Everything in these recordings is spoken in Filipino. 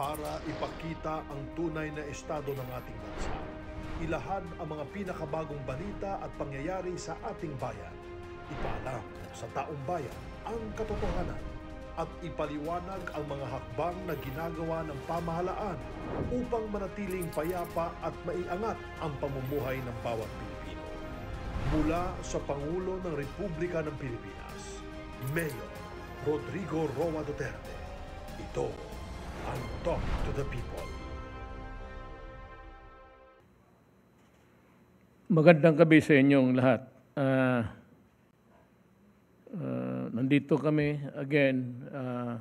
para ipakita ang tunay na estado ng ating bansa. Ilahad ang mga pinakabagong balita at pangyayari sa ating bayan. Ipaalam sa taong bayan ang katotohanan at ipaliwanag ang mga hakbang na ginagawa ng pamahalaan upang manatiling payapa at maiangat ang pamumuhay ng bawat Pilipino. Mula sa Pangulo ng Republika ng Pilipinas, Mayor Rodrigo Roa Duterte. Ito ang Talk to the People. Magandang gabi sa inyong lahat. Ah, ah, nandito kami again ah,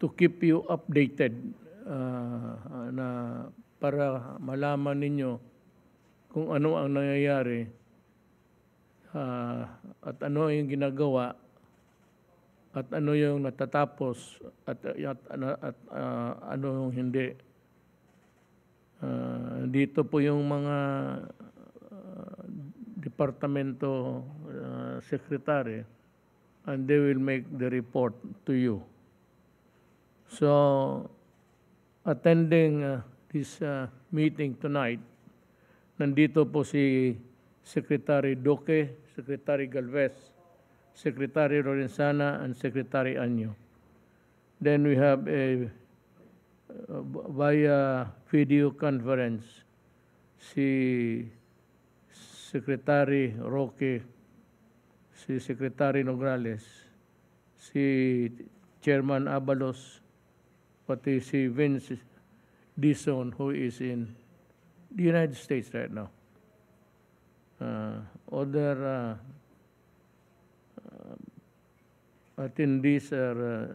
to keep you updated ah, na para malaman ninyo kung ano ang nangyayari ah, at ano yung ginagawa at ano yung natatapos at, at, at, ah, ano yung hindi. Ah, dito po yung mga ah, departamento ah, secretary and they will make the report to you. So, attending ah, this ah, meeting tonight, nandito po si Secretary Duque, Secretary Galvez, Secretary Lorenzana, and Secretary Anyo. Then we have a uh, via video conference si Secretary Roque, si Secretary Nograles, si Chairman Abalos, pati si Vince Dison who is in the United States right now. Uh, other uh, attendees are uh,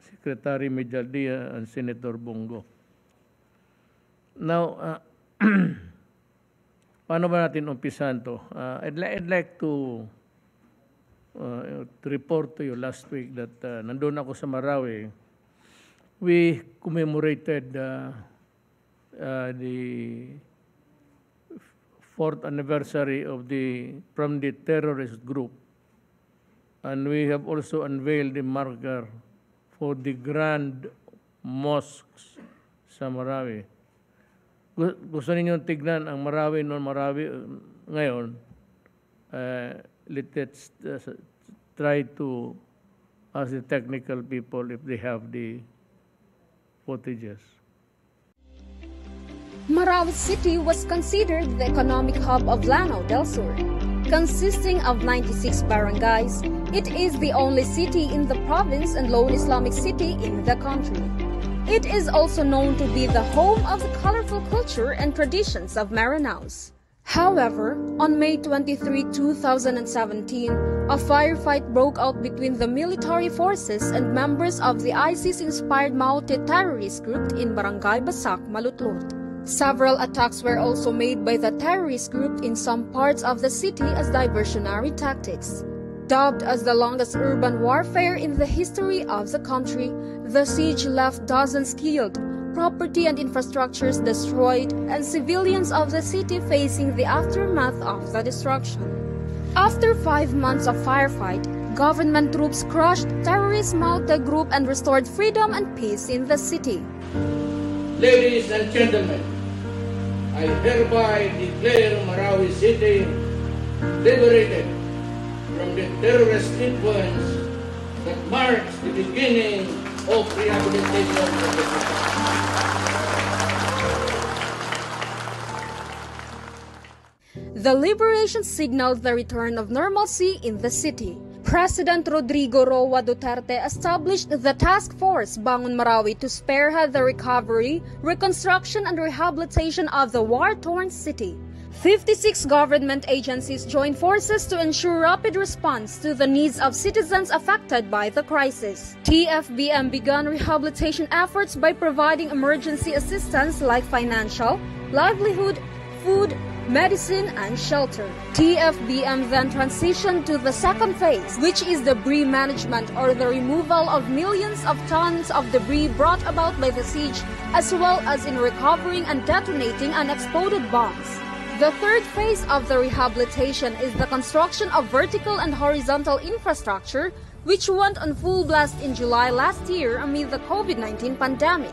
Secretary Mejaldia and Senator Bongo. Now, uh, paano ba natin umpisan to? Uh, I'd, li- I'd like to, uh, to report to you last week that uh, nandun ako sa Marawi. We commemorated uh, uh, the fourth anniversary of the from the terrorist group and we have also unveiled the marker for the grand mosques sa Marawi. Gu- Gusto ninyo tignan ang Marawi noon Marawi uh, ngayon, uh, let's uh, try to ask the technical people if they have the footages. Marawi City was considered the economic hub of Lanao del Sur. Consisting of 96 barangays, it is the only city in the province and lone Islamic city in the country. It is also known to be the home of the colorful culture and traditions of Maranaos. However, on May 23, 2017, a firefight broke out between the military forces and members of the ISIS-inspired Maute terrorist group in Barangay Basak, Malutlot. Several attacks were also made by the terrorist group in some parts of the city as diversionary tactics. Dubbed as the longest urban warfare in the history of the country, the siege left dozens killed, property and infrastructures destroyed, and civilians of the city facing the aftermath of the destruction. After five months of firefight, government troops crushed terrorist Maute group and restored freedom and peace in the city. Ladies and gentlemen, I hereby declare Marawi City liberated from the terrorist influence that marks the beginning of rehabilitation of the city. The liberation signaled the return of normalcy in the city. President Rodrigo Roa Duterte established the task force Bangon Marawi to spearhead the recovery, reconstruction, and rehabilitation of the war-torn city. 56 government agencies joined forces to ensure rapid response to the needs of citizens affected by the crisis. TFBM began rehabilitation efforts by providing emergency assistance like financial, livelihood, food, medicine, and shelter. TFBM then transitioned to the second phase, which is debris management or the removal of millions of tons of debris brought about by the siege, as well as in recovering and detonating unexploded bombs. The third phase of the rehabilitation is the construction of vertical and horizontal infrastructure, which went on full blast in July last year amid the COVID 19 pandemic.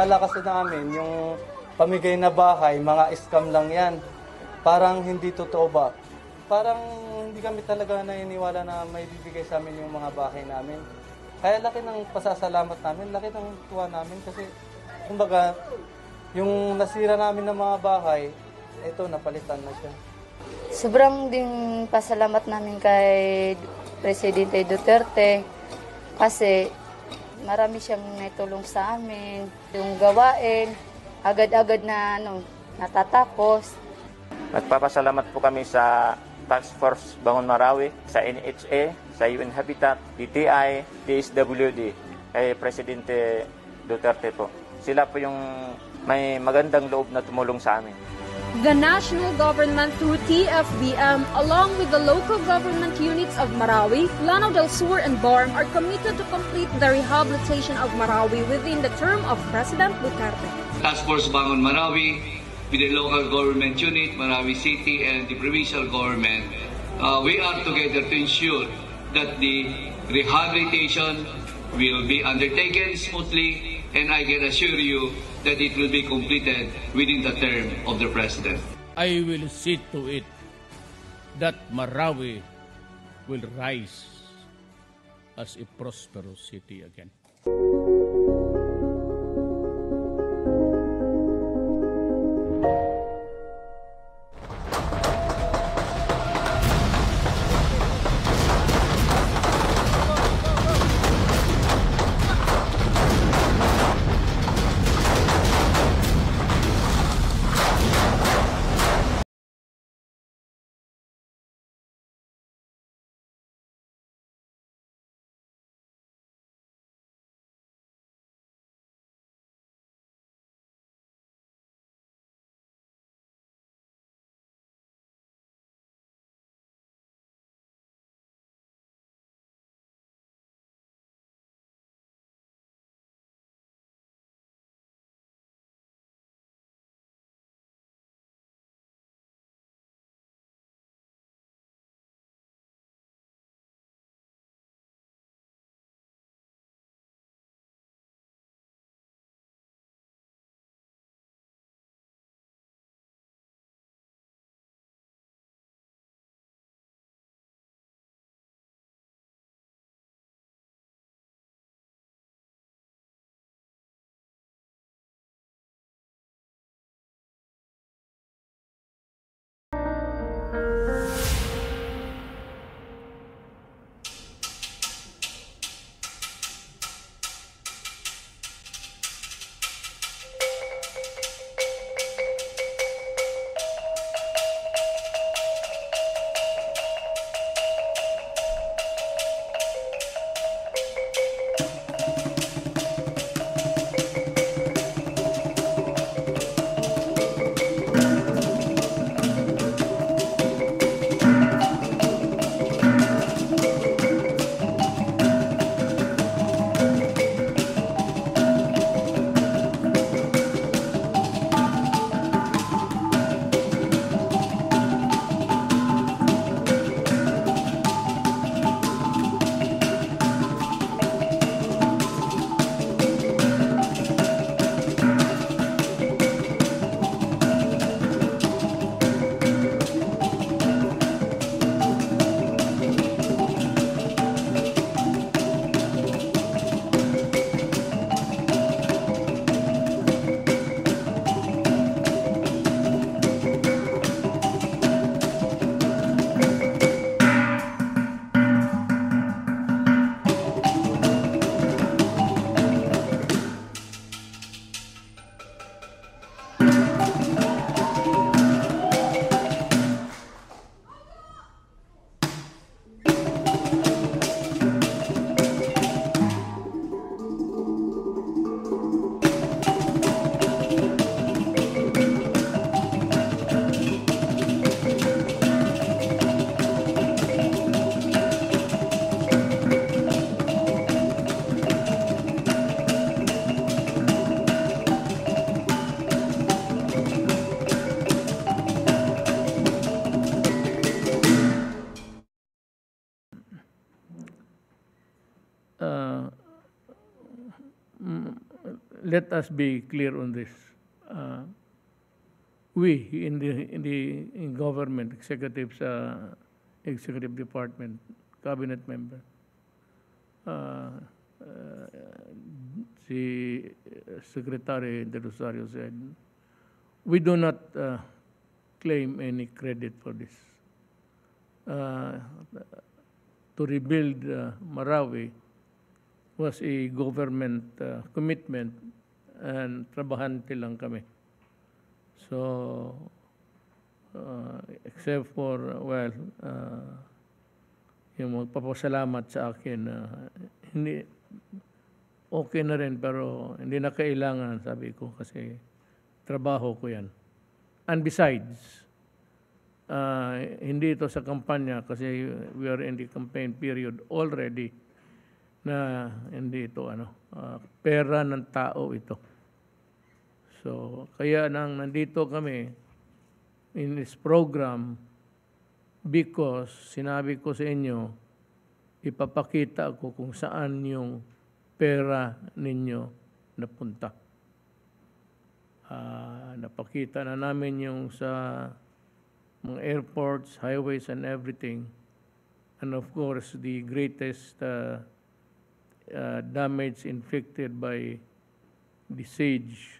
Akala kasi namin yung pamigay na bahay, mga scam lang yan. Parang hindi totoo ba? Parang hindi kami talaga naniniwala na may bibigay sa amin yung mga bahay namin. Kaya laki ng pasasalamat namin, laki ng tuwa namin kasi kumbaga yung nasira namin ng mga bahay, ito napalitan na siya. Sobrang ding pasalamat namin kay Presidente Duterte kasi marami siyang naitulong sa amin. Yung gawain, agad-agad na ano, natatapos. Nagpapasalamat po kami sa Task Force Bangon Marawi, sa NHA, sa UN Habitat, DTI, DSWD, kay Presidente Duterte po. Sila po yung may magandang loob na tumulong sa amin. The national government through TFBM along with the local government units of Marawi, Lanao del Sur and Barm are committed to complete the rehabilitation of Marawi within the term of President Duterte. Task Force Bangon Marawi with the local government unit, Marawi City, and the provincial government. Uh, we are together to ensure that the rehabilitation will be undertaken smoothly, and I can assure you that it will be completed within the term of the President. I will see to it that Marawi will rise as a prosperous city again. Let us be clear on this. Uh, we in the in the in government executives uh, executive department cabinet member uh, uh, si secretary de Rosario said we do not uh, claim any credit for this uh, to rebuild uh, Marawi was a government uh, commitment and trabahante lang kami. So, uh, except for, well, uh, yung magpapasalamat sa akin, uh, hindi, okay na rin pero hindi na kailangan, sabi ko, kasi trabaho ko yan. And besides, uh, hindi ito sa kampanya kasi we are in the campaign period already na hindi ito ano ah, pera ng tao ito. So kaya nang nandito kami in this program because sinabi ko sa inyo ipapakita ko kung saan yung pera ninyo napunta. Ah, napakita na namin yung sa mga airports, highways, and everything. And of course, the greatest uh, uh, damage inflicted by the siege, uh,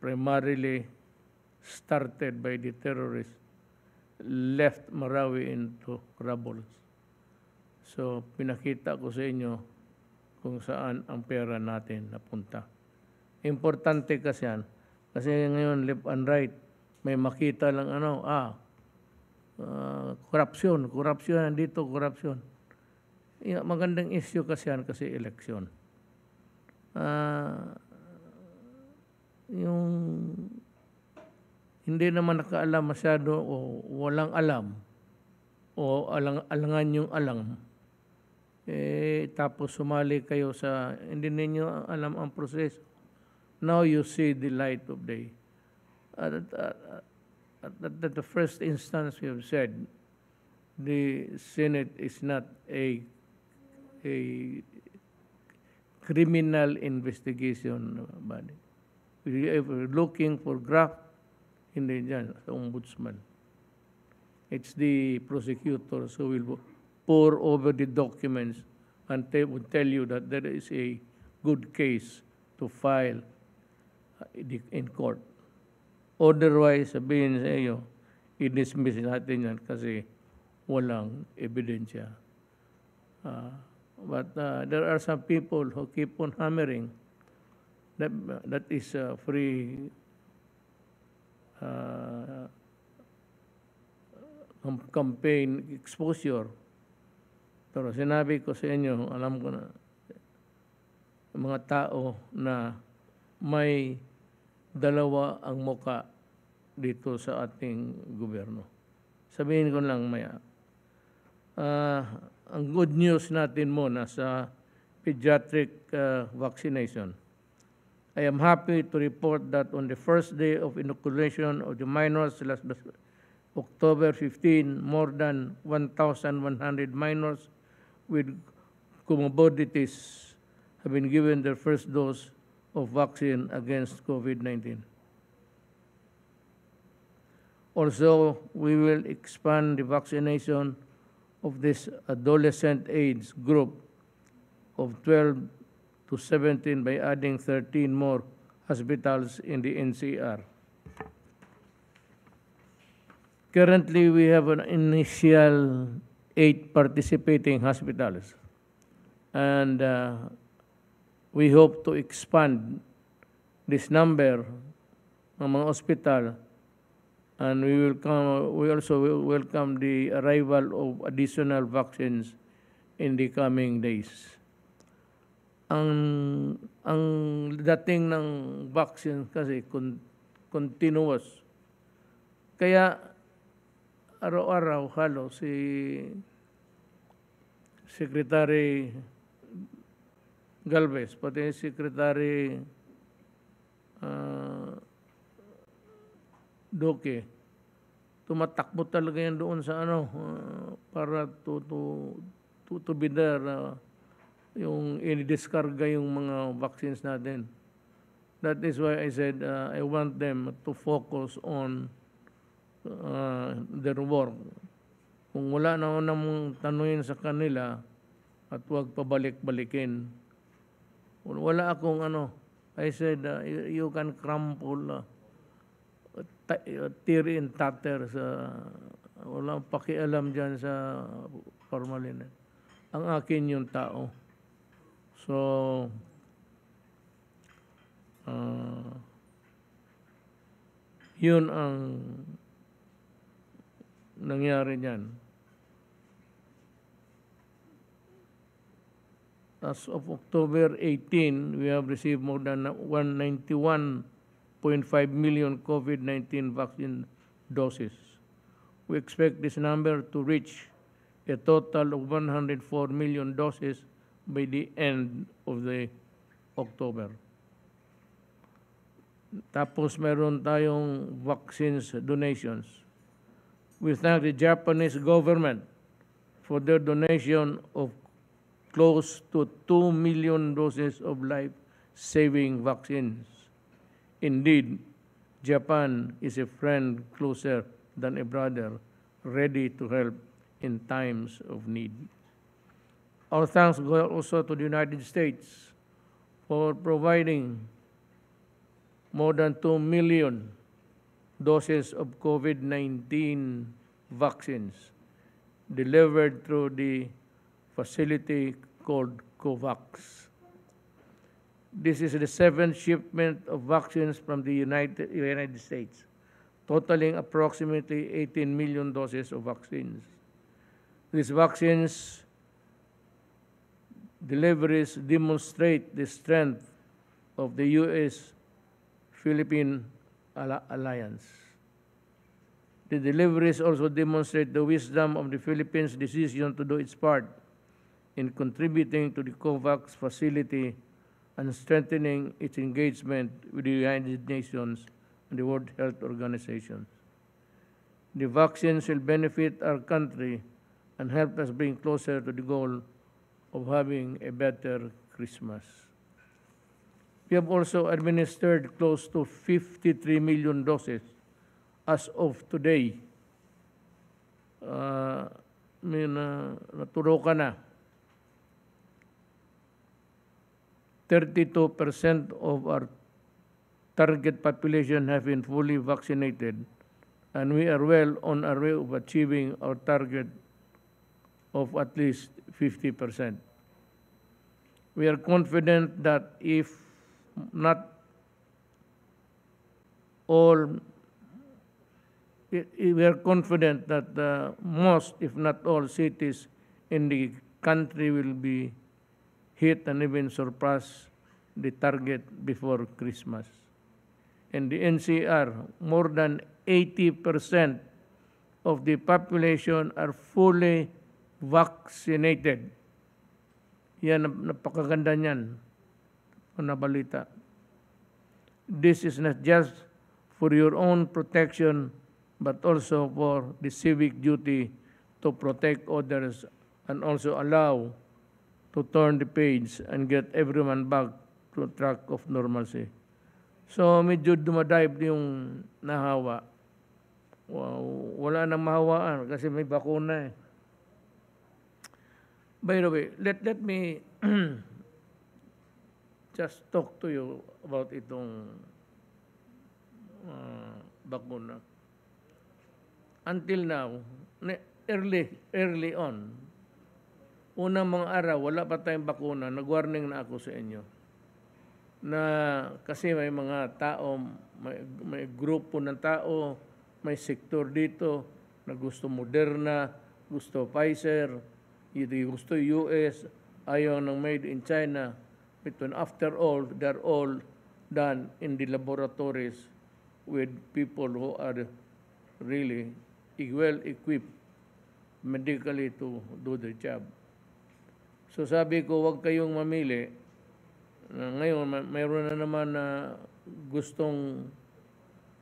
primarily started by the terrorists, left Marawi into rubble. So, pinakita ko sa inyo kung saan ang pera natin napunta. Importante kasi yan. Kasi ngayon, left and right, may makita lang ano, ah, uh, korupsyon, korupsyon, nandito, korupsyon. Yeah, magandang issue kasi yan kasi election. Ah, yung hindi naman nakaalam masyado o walang alam o alang, alangan yung alam, eh, tapos sumali kayo sa, hindi ninyo alam ang proseso. Now you see the light of day. At, at, at, at, the first instance we have said, the Senate is not a a criminal investigation body. We are looking for graft hindi dyan sa ombudsman. It's the prosecutors who will pour over the documents and they will tell you that there is a good case to file uh, in court. Otherwise, sabihin sa iyo, i-dismiss natin yan kasi walang ebidensya. Uh, but uh, there are some people who keep on hammering that, that is uh, free uh, cam- campaign exposure. Pero sinabi ko sa inyo, alam ko na, mga tao na may dalawa ang muka dito sa ating gobyerno. Sabihin ko lang maya. Ah, ang good news natin muna sa pediatric uh, vaccination. I am happy to report that on the first day of inoculation of the minors last October 15, more than 1,100 minors with comorbidities have been given their first dose of vaccine against COVID-19. Also, we will expand the vaccination of this adolescent age group of 12 to 17 by adding 13 more hospitals in the NCR. Currently, we have an initial eight participating hospitals, and uh, we hope to expand this number among hospital and we will come, we also will welcome the arrival of additional vaccines in the coming days. Ang ang dating ng vaccine kasi con, continuous. Kaya araw-araw halo si Secretary Galvez, pati si Secretary uh, Doke, tumatakbo talaga yan doon sa ano, uh, para to, to, to, to be there uh, yung i-discarga yung mga vaccines natin. That is why I said uh, I want them to focus on uh, their work. Kung wala na ako namang tanungin sa kanila at huwag pabalik-balikin. Wala akong ano, I said uh, you, you can crumple uh, uh, tear in tatter sa walang pakialam dyan sa formalin. Ang akin yung tao. So, ah, yun ang nangyari niyan. As of October 18, we have received more than 191.5 million COVID-19 vaccine doses. We expect this number to reach a total of 104 million doses by the end of the October. Tapos meron tayong vaccines donations. We thank the Japanese government for their donation of close to 2 million doses of life-saving vaccines. Indeed, Japan is a friend closer than a brother, ready to help in times of need. Our thanks go also to the United States for providing more than 2 million doses of COVID-19 vaccines delivered through the facility called COVAX. This is the seventh shipment of vaccines from the United, United States, totaling approximately 18 million doses of vaccines. These vaccines deliveries demonstrate the strength of the U.S.-Philippine alliance. The deliveries also demonstrate the wisdom of the Philippines' decision to do its part in contributing to the COVAX facility and strengthening its engagement with the United Nations and the World Health Organization. The vaccines will benefit our country and help us bring closer to the goal of having a better Christmas. We have also administered close to 53 million doses as of today. Uh, may na, naturo ka na. 32% of our target population have been fully vaccinated, and we are well on our way of achieving our target of at least 50%. We are confident that if not all, we are confident that uh, most, if not all, cities in the country will be hit and even surpass the target before Christmas. In the NCR, more than 80% of the population are fully vaccinated. Yan, napakaganda niyan. Na balita. This is not just for your own protection, but also for the civic duty to protect others and also allow to turn the page and get everyone back to track of normalcy. So medyo dumadive yung nahawa. Wala nang mahawaan kasi may bakuna eh. By the way, let, let me just talk to you about itong uh, bakuna. Until now, early, early on, unang mga araw, wala pa tayong bakuna, nag-warning na ako sa inyo. Na kasi may mga tao, may, may grupo ng tao, may sektor dito na gusto Moderna, gusto Pfizer, Ito gusto US, ayaw ng made in China. But after all, they're all done in the laboratories with people who are really well equipped medically to do the job. So sabi ko, huwag kayong mamili. Ngayon, mayroon na naman na gustong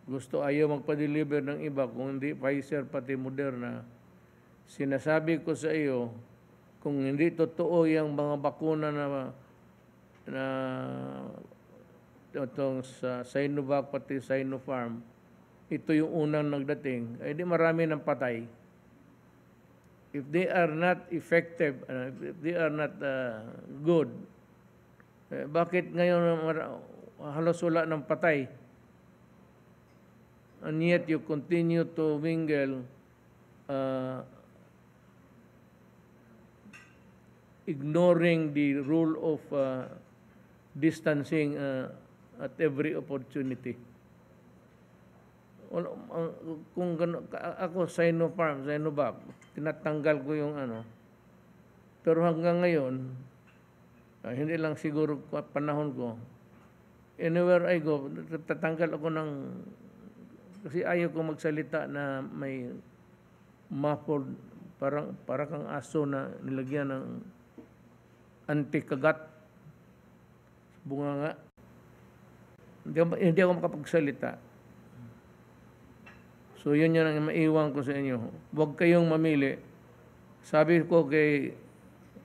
gusto ayaw magpa-deliver ng iba, kung hindi Pfizer pati Moderna. Sinasabi ko sa iyo, kung hindi totoo yung mga bakuna na na itong sa Sinovac pati Sinopharm, ito yung unang nagdating, ay di marami ng patay. If they are not effective, uh, if they are not uh, good, eh, bakit ngayon halos wala ng patay? And yet you continue to mingle uh, ignoring the rule of uh, distancing uh, at every opportunity. Ang- Kung gano, ako Sinopharm, Sinovac, tinatanggal ko yung ano. Pero hanggang ngayon, ah, hindi lang siguro pa- panahon ko, anywhere I go, tatanggal ako ng, kasi ayaw ko magsalita na may muffled, parang, parang kang aso na nilagyan ng anti-kagat. Bunga nga. Hindi ako, hindi ako makapagsalita. So yun yun ang maiwan ko sa inyo. Huwag kayong mamili. Sabi ko kay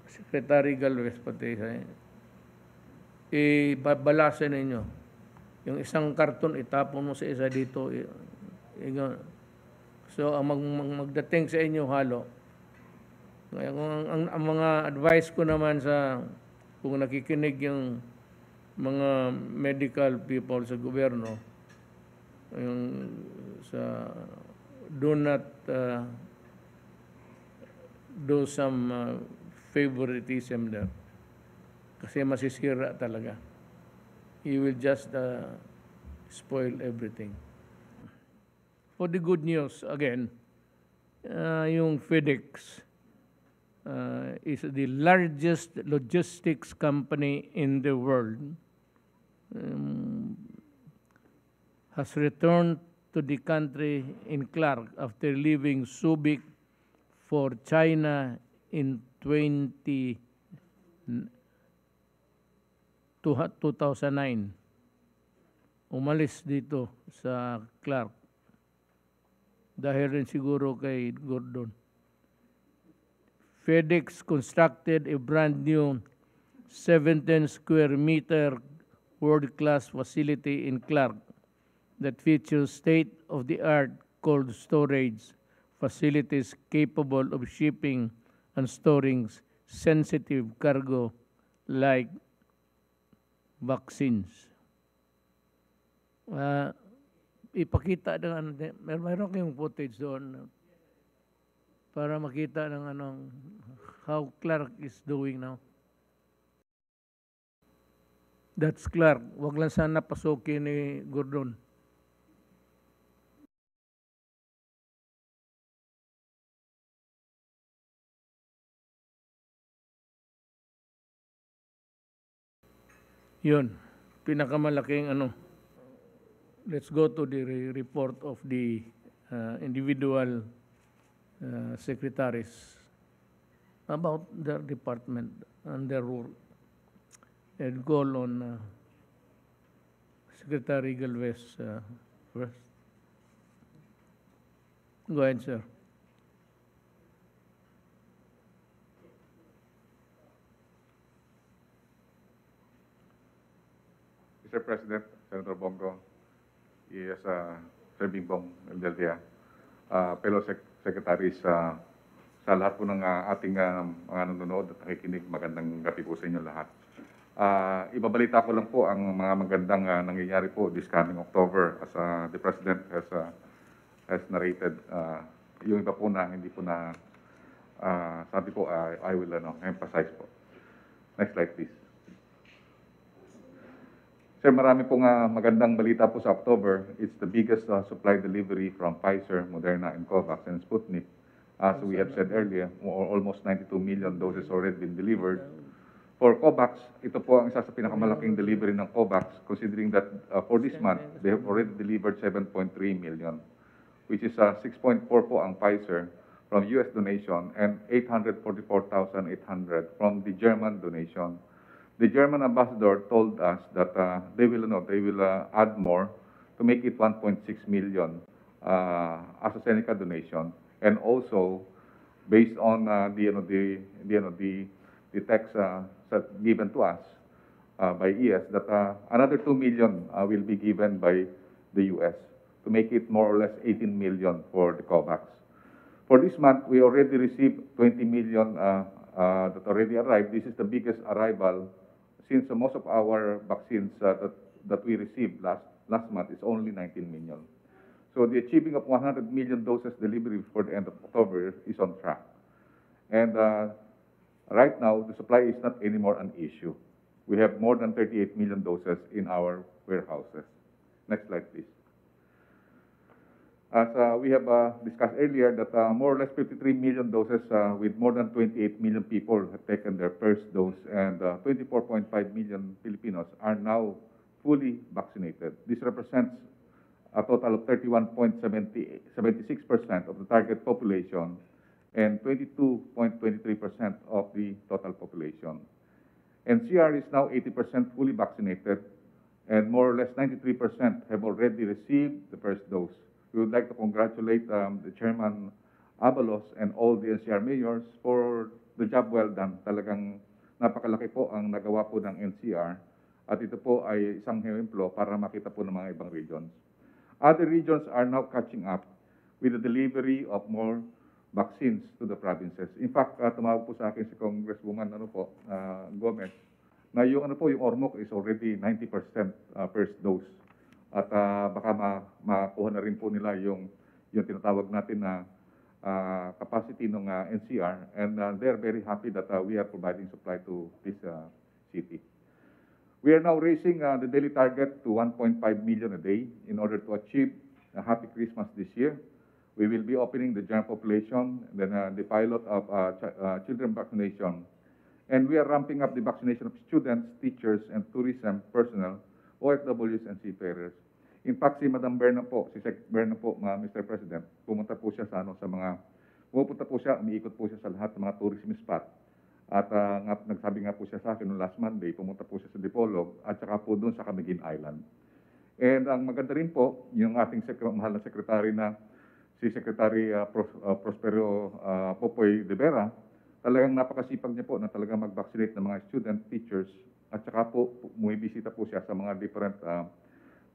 Secretary Galvez pati sa ibabalasin ninyo. Yung isang karton, itapon mo sa isa dito. So, ang mag, mag- magdating sa inyo halo. Kaya kung ang, ang, ang mga advice ko naman sa kung nakikinig yung mga medical people sa gobyerno, yung sa do not uh, do some uh, favoritism there. Kasi masisira talaga. You will just uh, spoil everything. For the good news, again, uh, yung FedEx uh, is the largest logistics company in the world. Um, has returned to the country in Clark after leaving Subic for China in 20, 2009. Umalis dito sa Clark. Dahil rin siguro kay Gordon. FedEx constructed a brand new 17 square meter world-class facility in Clark that features state-of-the-art cold storage facilities capable of shipping and storing sensitive cargo like vaccines. Ah, ipakita ng ano, meron kayong footage doon para makita ng anong how Clark is doing now. That's Clark. Wag lang sana pasukin ni Gordon. Yun. Pinakamalaking ano. Let's go to the re- report of the uh, individual uh, secretaries about their department and their work. And call on uh, Secretary Galvez uh, first. Go ahead, sir. Mr. President, Senator Bongo, yes, uh, Sir Bingbong Eldelvia, uh, fellow sec- secretaries, uh, sa lahat po ng uh, ating uh, mga nanonood at nakikinig, magandang gabi po sa inyo lahat. Uh, ibabalita ko lang po ang mga magandang uh, nangyayari po this coming October as uh, the President has, uh, has narrated. Uh, yung iba po na hindi po na uh, sabi ko, uh, I will ano, emphasize po. Next slide, please. Sir, marami pong ah, magandang balita po sa October. It's the biggest ah, supply delivery from Pfizer, Moderna, and COVAX and Sputnik. As we have said earlier, almost 92 million doses already been delivered. For COVAX, ito po ang isa sa pinakamalaking delivery ng COVAX considering that ah, for this month, they have already delivered 7.3 million, which is ah, 6.4 po ang Pfizer from US donation and 844,800 from the German donation. The German ambassador told us that uh, they will no, they will uh, add more to make it 1.6 million uh, AstraZeneca donation, and also based on uh, the, you know, the, you know, the, the text uh, given to us uh, by ES, that uh, another 2 million uh, will be given by the US to make it more or less 18 million for the COVAX. For this month, we already received 20 million uh, uh, that already arrived. This is the biggest arrival since most of our vaccines uh, that, that we received last, last month is only 19 million. So the achieving of 100 million doses delivery before the end of October is on track. And uh, right now, the supply is not anymore an issue. We have more than 38 million doses in our warehouses. Next slide, please. As uh, we have uh, discussed earlier, that uh, more or less 53 million doses with more than 28 million people have taken their first dose, and uh, 24.5 million Filipinos are now fully vaccinated. This represents a total of 31.76% of the target population and 22.23% of the total population. NCR is now 80% fully vaccinated, and more or less 93% have already received the first dose. We would like to congratulate um, the Chairman Abalos and all the NCR mayors for the job well done. Talagang napakalaki po ang nagawa po ng NCR at ito po ay isang hemplo para makita po ng mga ibang regions. Other regions are now catching up with the delivery of more vaccines to the provinces. In fact, uh, tumawag po sa akin si Congresswoman ano po, uh, Gomez, na yung ano po, yung Ormoc is already 90% uh, first dose. At uh, baka ma makuha na rin po nila yung yung tinatawag natin na uh, capacity ng uh, NCR and uh, they're very happy that uh, we are providing supply to this uh, city. We are now raising uh, the daily target to 1.5 million a day in order to achieve a happy Christmas this year. We will be opening the general population, then uh, the pilot of uh, ch- uh, children vaccination. And we are ramping up the vaccination of students, teachers, and tourism personnel, OFWs, and seafarers. In fact, si Madam Berna po, si Sec Berna po, ma- Mr. President, pumunta po siya sa, ano, sa mga, pumupunta po siya, umiikot po siya sa lahat ng mga tourism spot. At ah, nga, nagsabi nga po siya sa akin noong last Monday, pumunta po siya sa Dipolog at saka po doon sa Camiguin Island. And ang maganda rin po, yung ating sek- mahal na sekretary na si Secretary ah, Pros- ah, Prospero ah, Popoy de Vera, talagang napakasipag niya po na talagang mag-vaccinate ng mga student, teachers, at saka po bumibisita po siya sa mga different ah,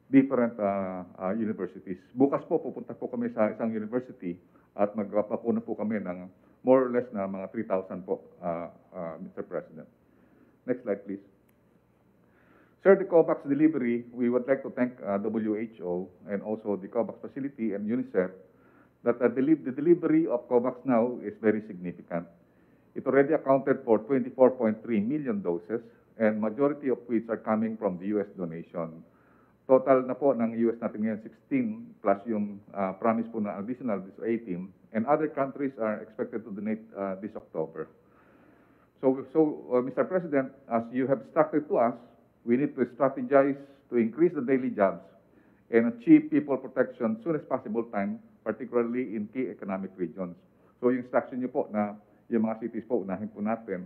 different ah, ah, universities. Bukas po pupunta po kami sa isang university at magpapuna po kami ng more or less na mga 3,000 po, ah, ah, Mr. President. Next slide, please. Sir, the COVAX delivery, we would like to thank uh, WHO and also the COVAX facility and UNICEF that uh, the delivery of COVAX now is very significant. It already accounted for 24.3 million doses and majority of which are coming from the U.S. donation. Total na po ng US natin ngayon 16 plus yung uh, promise po na additional this 18 and other countries are expected to donate uh, this October. So, so uh, Mr. President, as you have instructed to us, we need to strategize to increase the daily jobs and achieve people protection soon as possible time, particularly in key economic regions. So yung instruction niyo po na yung mga cities po, unahin po natin.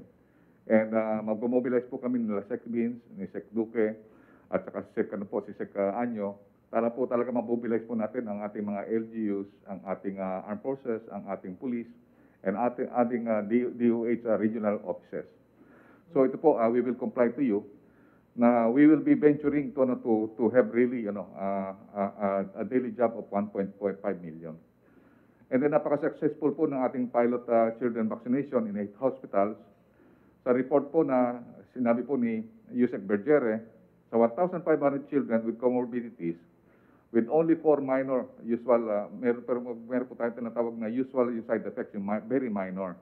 And uh, mag-mobilize po kami nila Sec Beans, ni Sec Duque, at saka Sec, ano po, si Sec uh, Anyo, para po talaga mag-mobilize po natin ang ating mga LGUs, ang ating uh, armed forces, ang ating police, and ating, ating uh, D- DOH uh, regional offices. So ito po, uh, we will comply to you na we will be venturing to, ano, to, to have really you know, uh, uh, a daily job of 1.5 million. And then napaka-successful po ng ating pilot uh, children vaccination in eight hospitals. Sa report po na sinabi po ni Yusek Bergere, sa 1,500 children with comorbidities, with only four minor usual, uh, meron, pero meron po tayong tinatawag na usual side effects, yung very minor.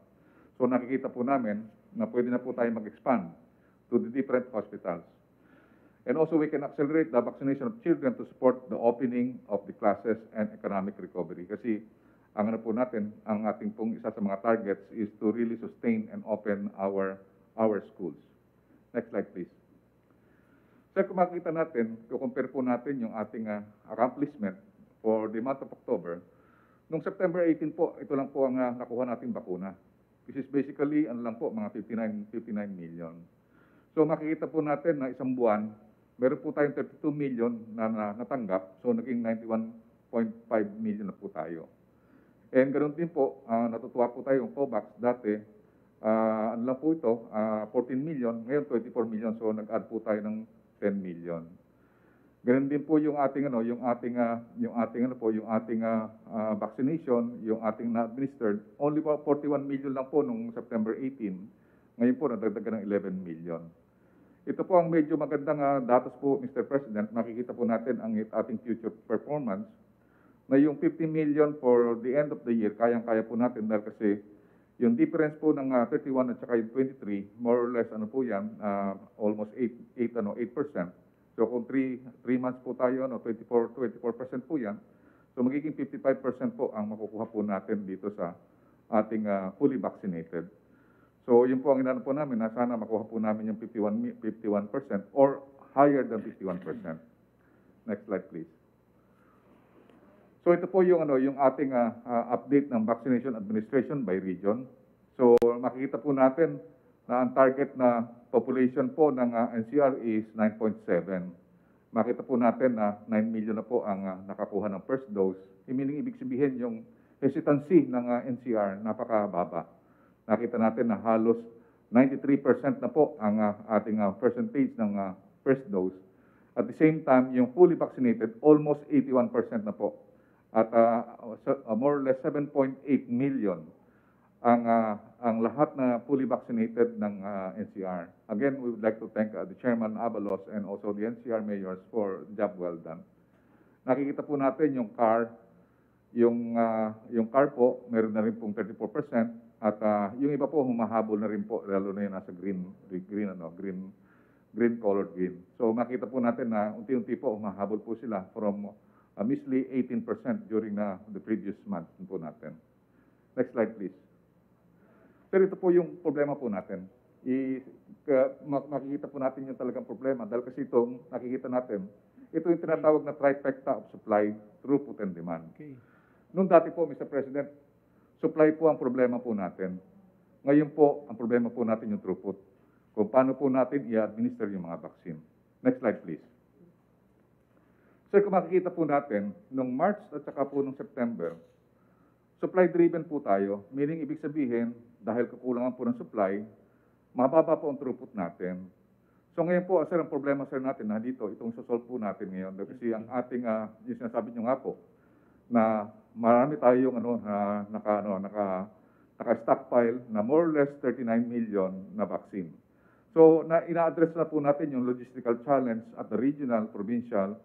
So nakikita po namin na pwede na po tayo mag-expand to the different hospitals. And also we can accelerate the vaccination of children to support the opening of the classes and economic recovery. Kasi ang ano po natin, ang ating pong isa sa mga targets is to really sustain and open our our schools. Next slide please. So kung makikita natin, compare po natin yung ating ah, accomplishment for the month of October. Noong September 18 po, ito lang po ang ah, nakuha nating bakuna. Which is basically, ano lang po, mga 59, 59 million. So makikita po natin na isang buwan, meron po tayong 32 million na, na natanggap. So naging 91.5 million na po tayo. And ganoon din po, ah, natutuwa po tayo yung COVAX dati, ah, ano lang po ito, ah, 14 million, ngayon 24 million, so nag-add po tayo ng 10 million. Ganun din po yung ating ano, yung ating ah, yung ating ano po, yung ating ah, ah, vaccination, yung ating na-administered, only po 41 million lang po nung September 18. Ngayon po nadagdagan ng 11 million. Ito po ang medyo magandang ah, datos po, Mr. President. Makikita po natin ang ating future performance na yung 50 million for the end of the year, kayang-kaya po natin dahil kasi yung difference po ng ah, 31 at saka yung 23, more or less ano po yan, ah, almost 8, 8, ano, 8%. So kung 3, 3 months po tayo, ano, 24, 24% po yan. So magiging 55% po ang makukuha po natin dito sa ating ah, fully vaccinated. So yun po ang inano po namin na sana makuha po namin yung 51, mi- 51% or higher than 51%. Next slide please. So ito po yung ano yung ating ah, ah, update ng vaccination administration by region. So makikita po natin na ang target na population po ng ah, NCR is 9.7. Makita po natin na 9 million na po ang ah, nakakuha ng first dose. Meaning ibig sabihin yung hesitancy ng ah, NCR napakababa. Nakita natin na halos 93% na po ang ah, ating ah, percentage ng ah, first dose. At the same time, yung fully vaccinated, almost 81% na po at so- ah, more or less 7.8 million ang ah, ang lahat na fully vaccinated ng ah, NCR. Again, we would like to thank ah, the Chairman Abalos and also the NCR mayors for job well done. Nakikita po natin yung car, yung ah, yung car po, meron na rin pong 34% at ah, yung iba po humahabol na rin po lalo na yung nasa green green ano, green green colored green. So makita po natin na unti-unti po humahabol po sila from a measly 18% during na the previous month po natin. Next slide please. Pero ito po yung problema po natin. I, ka, mak- makikita po natin yung talagang problema dahil kasi itong nakikita natin, ito yung tinatawag na trifecta of supply, throughput, and demand. Okay. Noong dati po, Mr. President, supply po ang problema po natin. Ngayon po, ang problema po natin yung throughput. Kung paano po natin i-administer yung mga vaccine. Next slide, please. Sir, kung makikita po natin, nung March at saka po nung September, supply-driven po tayo, meaning ibig sabihin, dahil kakulangan po ng supply, mababa po ang throughput natin. So ngayon po, sir, ang problema sir natin na dito, itong sosolve po natin ngayon. Kasi ang ating, ah, yung sinasabi nyo nga po, na marami tayong ano, na, naka, ano, naka, naka-stockpile na more or less 39 million na vaccine. So, na, ina-address na po natin yung logistical challenge at the regional, provincial,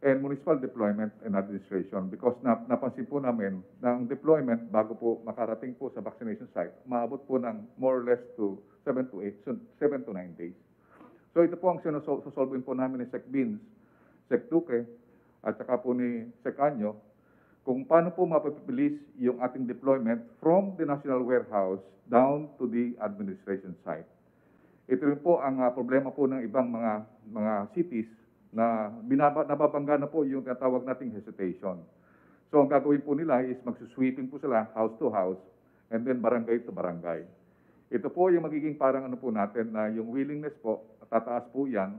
and municipal deployment and administration because na, napansin po namin na ang deployment bago po makarating po sa vaccination site, maabot po ng more or less to 7 to 8, so 7 to 9 days. So ito po ang sinusolve po namin ni Sec Beans, Sec Duque, at saka po ni Sec Anyo, kung paano po mapapibilis yung ating deployment from the national warehouse down to the administration site. Ito rin po ang ah, problema po ng ibang mga mga cities na binaba, nababangga na po yung tinatawag nating hesitation. So ang gagawin po nila is magsusweeping po sila house to house and then barangay to barangay. Ito po yung magiging parang ano po natin na yung willingness po, tataas po yan.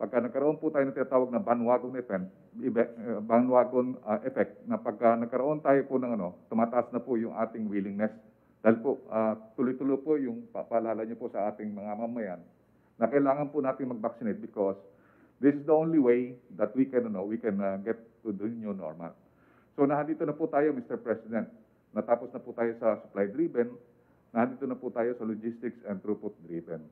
Pagka nagkaroon po tayo ng tinatawag na bandwagon effect, uh, bandwagon uh, effect, na pagka nagkaroon tayo po ng ano, tumataas na po yung ating willingness. Dahil po, uh, tuloy-tuloy po yung papaalala niyo po sa ating mga mamayan na kailangan po natin mag-vaccinate because this is the only way that we can, ano, we can uh, get to the new normal. So nandito na po tayo, Mr. President. Natapos na po tayo sa supply-driven, nandito na po tayo sa logistics and throughput-driven.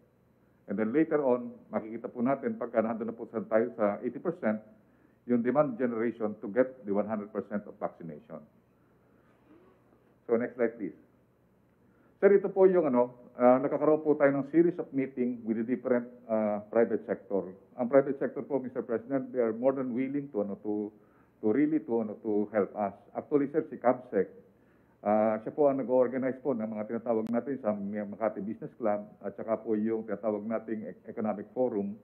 And then later on, makikita po natin pagka nandun na po tayo sa 80%, yung demand generation to get the 100% of vaccination. So next slide please. Sir, ito po yung ano, ah, nakakaroon po tayo ng series of meeting with the different ah, private sector. Ang private sector po, Mr. President, they are more than willing to ano to to really to ano to help us. Actually, sir, si CABSEC, ah, siya po ang nag-organize po ng mga tinatawag natin sa Makati Business Club at saka po yung tinatawag nating e- Economic Forum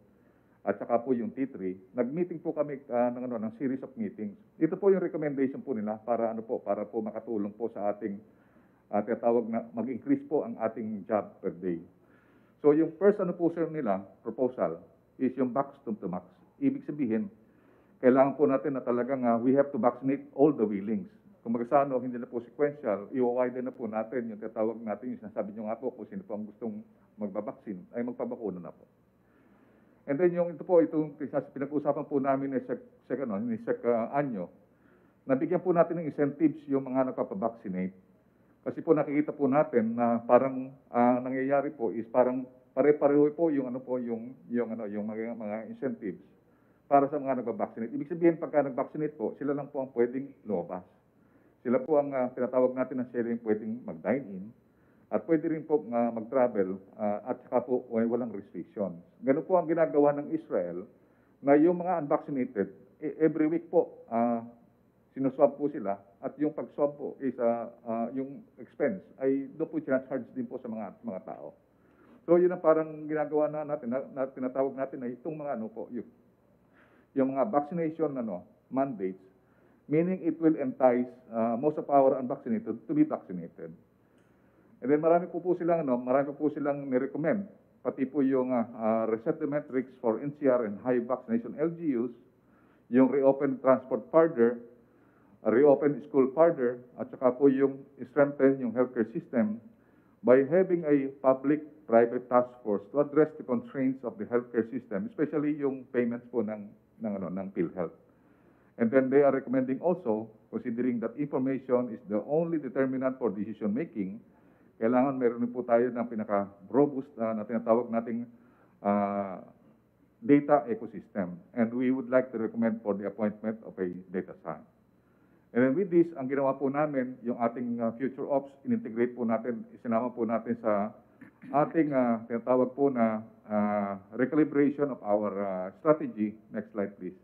at saka po yung T3. Nag-meeting po kami ah, ng ano ng series of meetings. Ito po yung recommendation po nila para ano po para po makatulong po sa ating uh, tinatawag na mag-increase po ang ating job per day. So yung first ano po sir nila, proposal, is yung box to max. Ibig sabihin, kailangan po natin na talagang uh, we have to vaccinate all the willings. kung sa ano, hindi na po sequential, i-widen na po natin yung tatawag natin, yung sinasabi nyo nga po, kung sino po ang gustong magbabaksin, ay magpabakuna na po. And then yung ito po, itong pinag-usapan po namin ni Sec, Sec, ano, ni Sec uh, Anyo, nabigyan po natin ng incentives yung mga nagpapabaksinate. Kasi po nakikita po natin na parang ah, nangyayari po is parang pare-pareho po yung ano po yung yung ano yung mga, mga incentives para sa mga nagba-vaccinate. Ibig sabihin pagka nag-vaccinate po, sila lang po ang pwedeng lumabas. Sila po ang ah, tinatawag natin na sila yung pwedeng mag-dine in at pwede rin po nga mag-travel ah, at saka po ay walang restrictions. Ganun po ang ginagawa ng Israel na yung mga unvaccinated, e- every week po, ah, sinuswab po sila at yung pag-swab po is ah, ah, yung expense ay doon po charge din po sa mga mga tao. So yun ang parang ginagawa na natin, na, na tinatawag natin na itong mga ano po, yung, yung mga vaccination ano, mandates, meaning it will entice ah, most of our unvaccinated to be vaccinated. And then marami po po silang ano, marami po silang ni-recommend pati po yung ah, ah, resettlement metrics for NCR and high vaccination LGUs, yung reopen transport further, reopen school further, at saka po yung strengthen yung healthcare system by having a public-private task force to address the constraints of the healthcare system, especially yung payments po ng, ng, ano, ng PhilHealth. And then they are recommending also, considering that information is the only determinant for decision making, kailangan meron po tayo ng pinaka-robust na, na tinatawag nating ah, data ecosystem. And we would like to recommend for the appointment of a data science. And then with this, ang ginawa po namin, yung ating uh, future ops, in-integrate po natin, isinama po natin sa ating uh, tinatawag po na uh, recalibration of our uh, strategy. Next slide, please.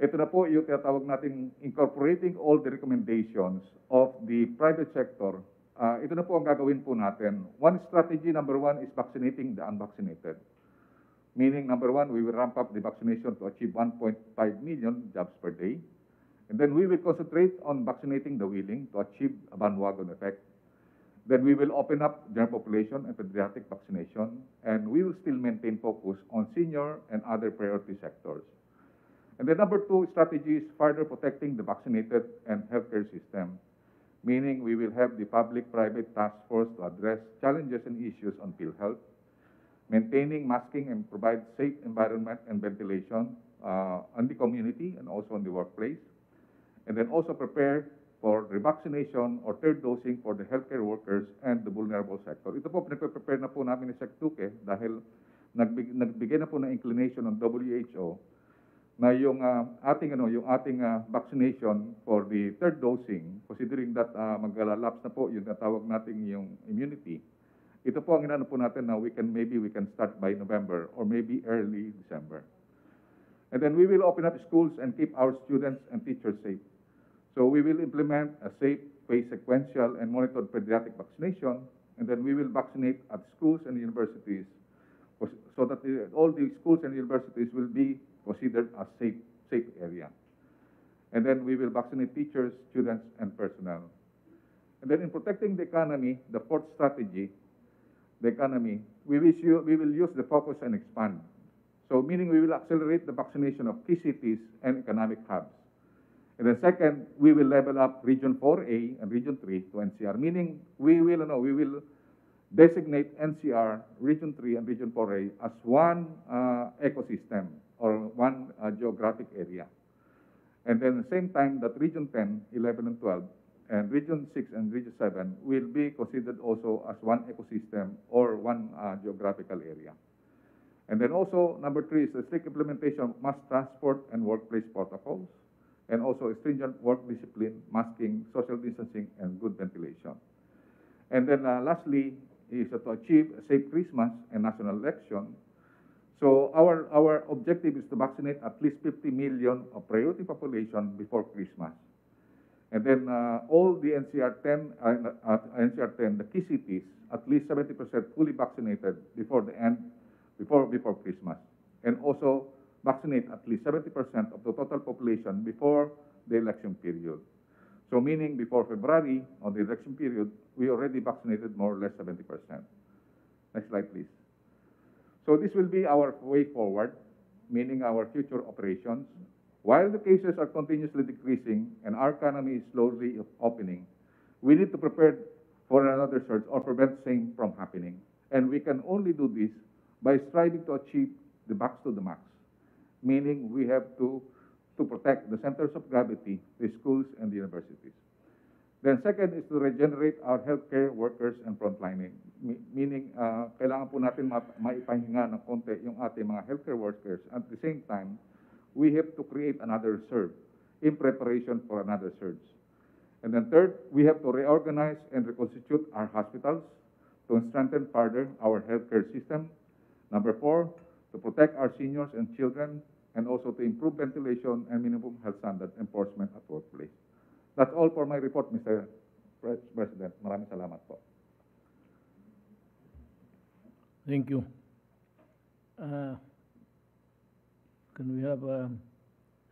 Ito na po yung tinatawag natin incorporating all the recommendations of the private sector. Uh, ito na po ang gagawin po natin. One strategy, number one, is vaccinating the unvaccinated. Meaning, number one, we will ramp up the vaccination to achieve 1.5 million jobs per day. And then we will concentrate on vaccinating the willing to achieve a bandwagon effect. Then we will open up general population and pediatric vaccination, and we will still maintain focus on senior and other priority sectors. And the number two strategy is further protecting the vaccinated and healthcare system, meaning we will have the public-private task force to address challenges and issues on PhilHealth, maintaining masking and provide safe environment and ventilation uh, on the community and also on the workplace, and then also prepare for revaccination or third dosing for the healthcare workers and the vulnerable sector. Ito po, pinagpe-prepare na po namin ni Sectuke dahil nagbig, nagbigay na po ng inclination ng WHO na yung ah, ating ano yung ating ah, vaccination for the third dosing considering that uh, maglalapse na po yung natawag nating yung immunity. Ito po ang inano po natin na we can maybe we can start by November or maybe early December. And then we will open up schools and keep our students and teachers safe so we will implement a safe phase sequential and monitored pediatric vaccination and then we will vaccinate at schools and universities so that all the schools and universities will be considered as safe, safe area. And then we will vaccinate teachers, students, and personnel. And then in protecting the economy, the fourth strategy, the economy, we will, use, we will use the focus and expand. So meaning we will accelerate the vaccination of key cities and economic hubs. And then second, we will level up Region 4A and Region 3 to NCR, meaning we will, no, we will designate NCR, Region 3, and Region 4A as one uh, ecosystem or one uh, geographic area. And then at the same time that Region 10, 11, and 12, and Region 6 and Region 7 will be considered also as one ecosystem or one uh, geographical area. And then also, number three is the strict implementation of mass transport and workplace protocols, and also stringent work discipline, masking, social distancing, and good ventilation. And then uh, lastly, is to achieve a safe Christmas and national election. So our, our objective is to vaccinate at least 50 million of priority population before Christmas. And then uh, all the NCR 10, uh, uh, NCR 10, the key cities, at least 70% fully vaccinated before the end, before, before Christmas. And also vaccinate at least 70% of the total population before the election period. So meaning before February, on the election period, we already vaccinated more or less 70%. Next slide, please. So this will be our way forward, meaning our future operations. While the cases are continuously decreasing and our economy is slowly opening, we need to prepare for another surge or prevent same from happening. And we can only do this by striving to achieve the max to the max, meaning we have to, to protect the centers of gravity, the schools and the universities. Then second is to regenerate our healthcare workers and frontlining, meaning uh, kailangan po natin ma- maipahinga ng konti yung ating mga healthcare workers. At the same time, we have to create another surge in preparation for another surge. And then third, we have to reorganize and reconstitute our hospitals to strengthen further our healthcare system. Number four, to protect our seniors and children, and also to improve ventilation and minimum health standard enforcement at workplace. That's all for my report, Mr. Pres- President. Maraming salamat po. Thank you. Uh, Can we have uh,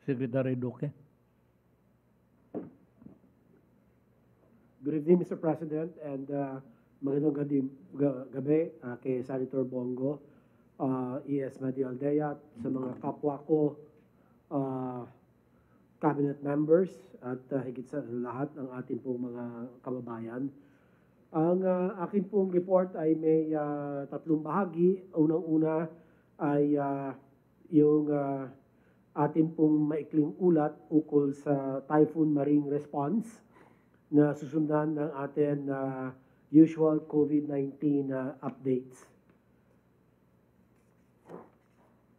Secretary Duque? Good evening, Mr. President, and uh, magandang gabi, ga- gabi uh, kay Senator Bongo, uh, ES Medi Aldea, at sa mga kapwa ko, uh, cabinet members, at uh, higit sa lahat ng ating pong mga kababayan. Ang uh, aking pong report ay may uh, tatlong bahagi. Unang-una ay uh, yung uh, ating pong maikling ulat ukol sa Typhoon Marine Response na susundan ng ating uh, usual COVID-19 uh, updates.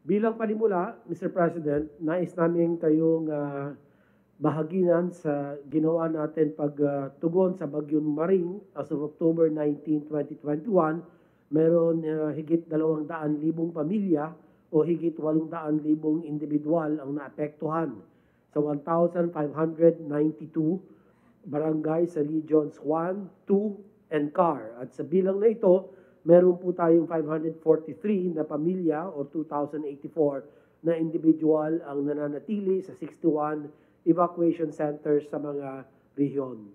Bilang panimula, Mr. President, nais namin kayong uh, bahaginan sa ginawa natin pagtugon sa Bagyong Maring as of October 19, 2021. Meron uh, higit 200,000 pamilya o higit 800,000 individual ang naapektuhan sa 1,592 barangay sa Regions 1, 2, and CAR. At sa bilang na ito, meron po tayong 543 na pamilya o 2,084 na individual ang nananatili sa 61 evacuation centers sa mga rehiyon.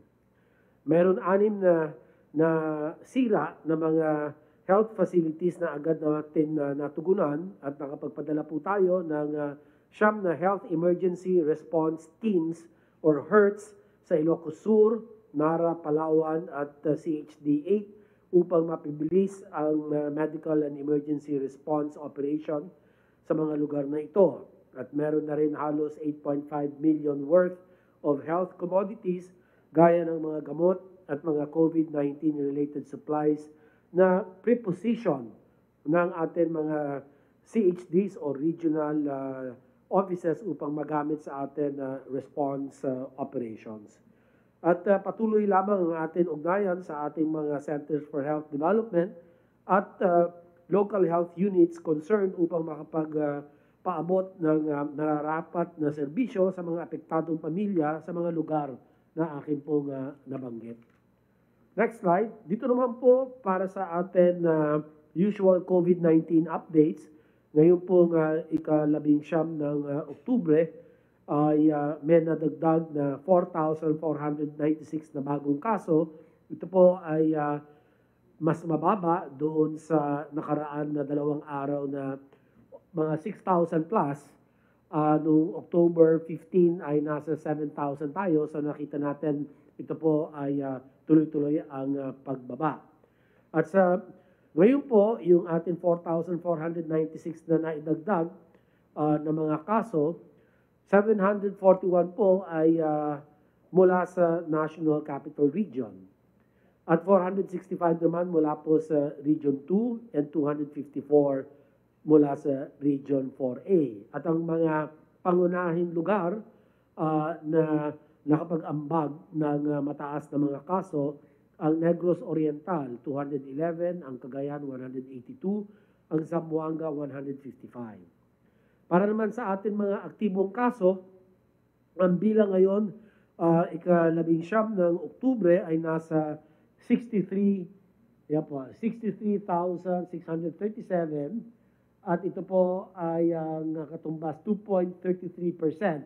Meron anim na na sira na mga health facilities na agad natin na natugunan at nakapagpadala po tayo ng uh, siyam na Health Emergency Response Teams or HERTS sa Ilocos Sur, Nara, Palawan at uh, CHD 8 upang mapibilis ang uh, medical and emergency response operation sa mga lugar na ito. At meron na rin halos 8.5 million worth of health commodities gaya ng mga gamot at mga COVID-19 related supplies na preposition ng ating mga CHDs o regional uh, offices upang magamit sa ating uh, response uh, operations. At uh, patuloy lamang ang ating ugnayan sa ating mga Centers for Health Development at uh, local health units concerned upang makapag uh, paabot ng uh, nararapat na serbisyo sa mga apektadong pamilya sa mga lugar na akin pong uh, nabanggit. Next slide. Dito naman po para sa atin na usual COVID-19 updates. Ngayon pong uh, ikalabing siyam ng uh, Oktubre ay uh, may nadagdag na 4,496 na bagong kaso. Ito po ay uh, mas mababa doon sa nakaraan na dalawang araw na mga 6,000 plus. Uh, noong October 15 ay nasa 7,000 tayo. So nakita natin ito po ay uh, tuloy-tuloy ang uh, pagbaba. At sa ngayon po, yung ating 4,496 na naidagdag uh, na mga kaso, 741 po ay uh, mula sa National Capital Region. At 465 naman mula po sa Region 2 and 254 mula sa Region 4A. At ang mga pangunahing lugar uh, na nakapag-ambag ng uh, mataas na mga kaso, ang Negros Oriental 211, ang Cagayan 182, ang Zamboanga 155. Para naman sa ating mga aktibong kaso, ang bilang ngayon, uh, ikalabing siyam ng Oktubre ay nasa 63, yan po, 63,637 at ito po ay ang katumbas 2.33%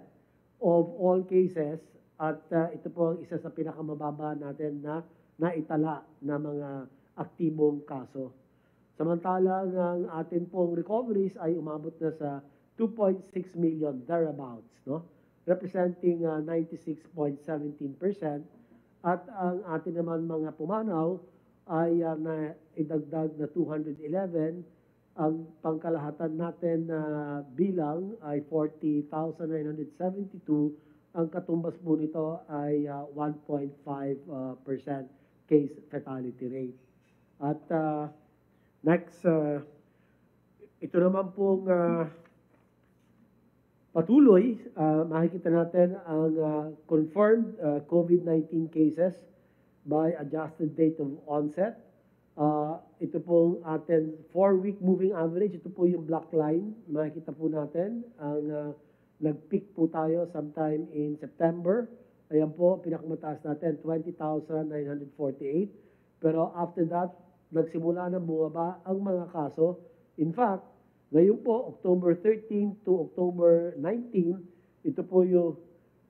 of all cases at uh, ito po ang isa sa pinakamababa natin na naitala na mga aktibong kaso. Samantala, ang atin pong recoveries ay umabot na sa 2.6 million thereabouts, no? Representing uh, 96.17%. At ang atin naman mga pumanaw ay uh, na idagdag na 211. Ang pangkalahatan natin na bilang ay 40,972. Ang katumbas po nito ay uh, 1.5% uh, percent case fatality rate. At uh, next, uh, ito naman pong uh, patuloy, uh, makikita natin ang uh, confirmed uh, COVID-19 cases by adjusted date of onset. Uh, ito pong atin four-week moving average. Ito po yung black line. Makikita po natin ang uh, nag-peak po tayo sometime in September. Ayan po, pinakamataas natin, 20,948. Pero after that, nagsimula na bumaba ang mga kaso. In fact, ngayon po, October 13 to October 19, ito po yung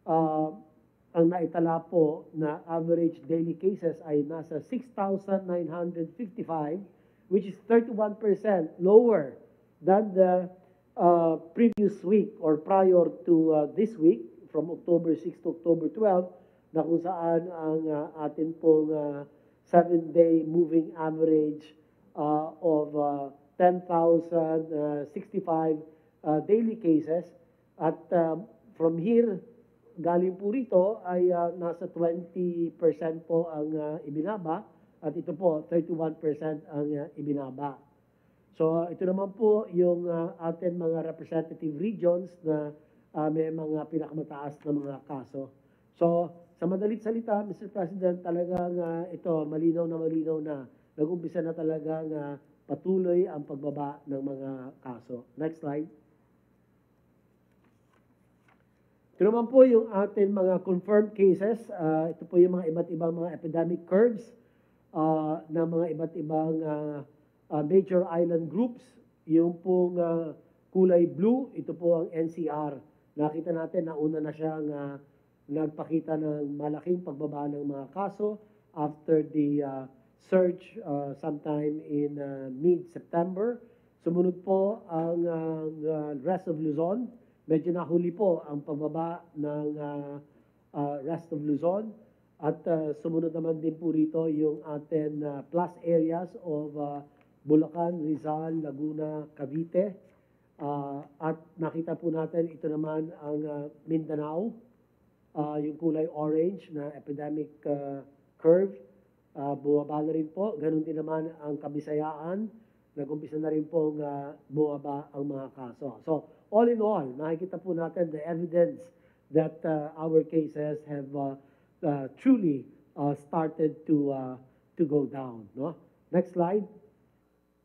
uh, ang naitala po na average daily cases ay nasa 6,955, which is 31% lower than the uh, previous week or prior to uh, this week, from October 6 to October 12, na kung saan ang uh, atin pong uh, seven-day moving average uh, of uh, 10,065 uh, daily cases. At uh, from here, galing po rito ay uh, nasa 20% po ang uh, ibinaba at ito po 31% ang uh, ibinaba. So ito naman po yung uh, atin mga representative regions na uh, may mga pinakamataas na mga kaso. So sa madalit salita, Mr. President, talagang uh, ito malinaw na malinaw na nag-umpisa na talagang uh, patuloy ang pagbaba ng mga kaso. Next slide. Ito naman po yung ating mga confirmed cases. Uh, ito po yung mga iba't ibang mga epidemic curves uh, ng mga iba't ibang uh, uh, major island groups. Yung pong uh, kulay blue, ito po ang NCR. Nakita natin na una na siyang uh, nagpakita ng malaking pagbaba ng mga kaso after the uh, surge uh, sometime in uh, mid-September. Sumunod po ang uh, rest of Luzon. Medyo nahuli po ang pababa ng uh, uh, rest of Luzon. At uh, sumunod naman din po rito yung atin uh, plus areas of uh, Bulacan, Rizal, Laguna, Cavite. Uh, at nakita po natin ito naman ang uh, Mindanao, uh, yung kulay orange na epidemic uh, curve. Uh, bumaba na rin po. Ganon din naman ang Kabisayaan. Nag-umpisa na rin pong uh, bumaba ang mga kaso. So, all in all, nakikita po natin the evidence that uh, our cases have uh, uh, truly uh, started to uh, to go down. No? Next slide.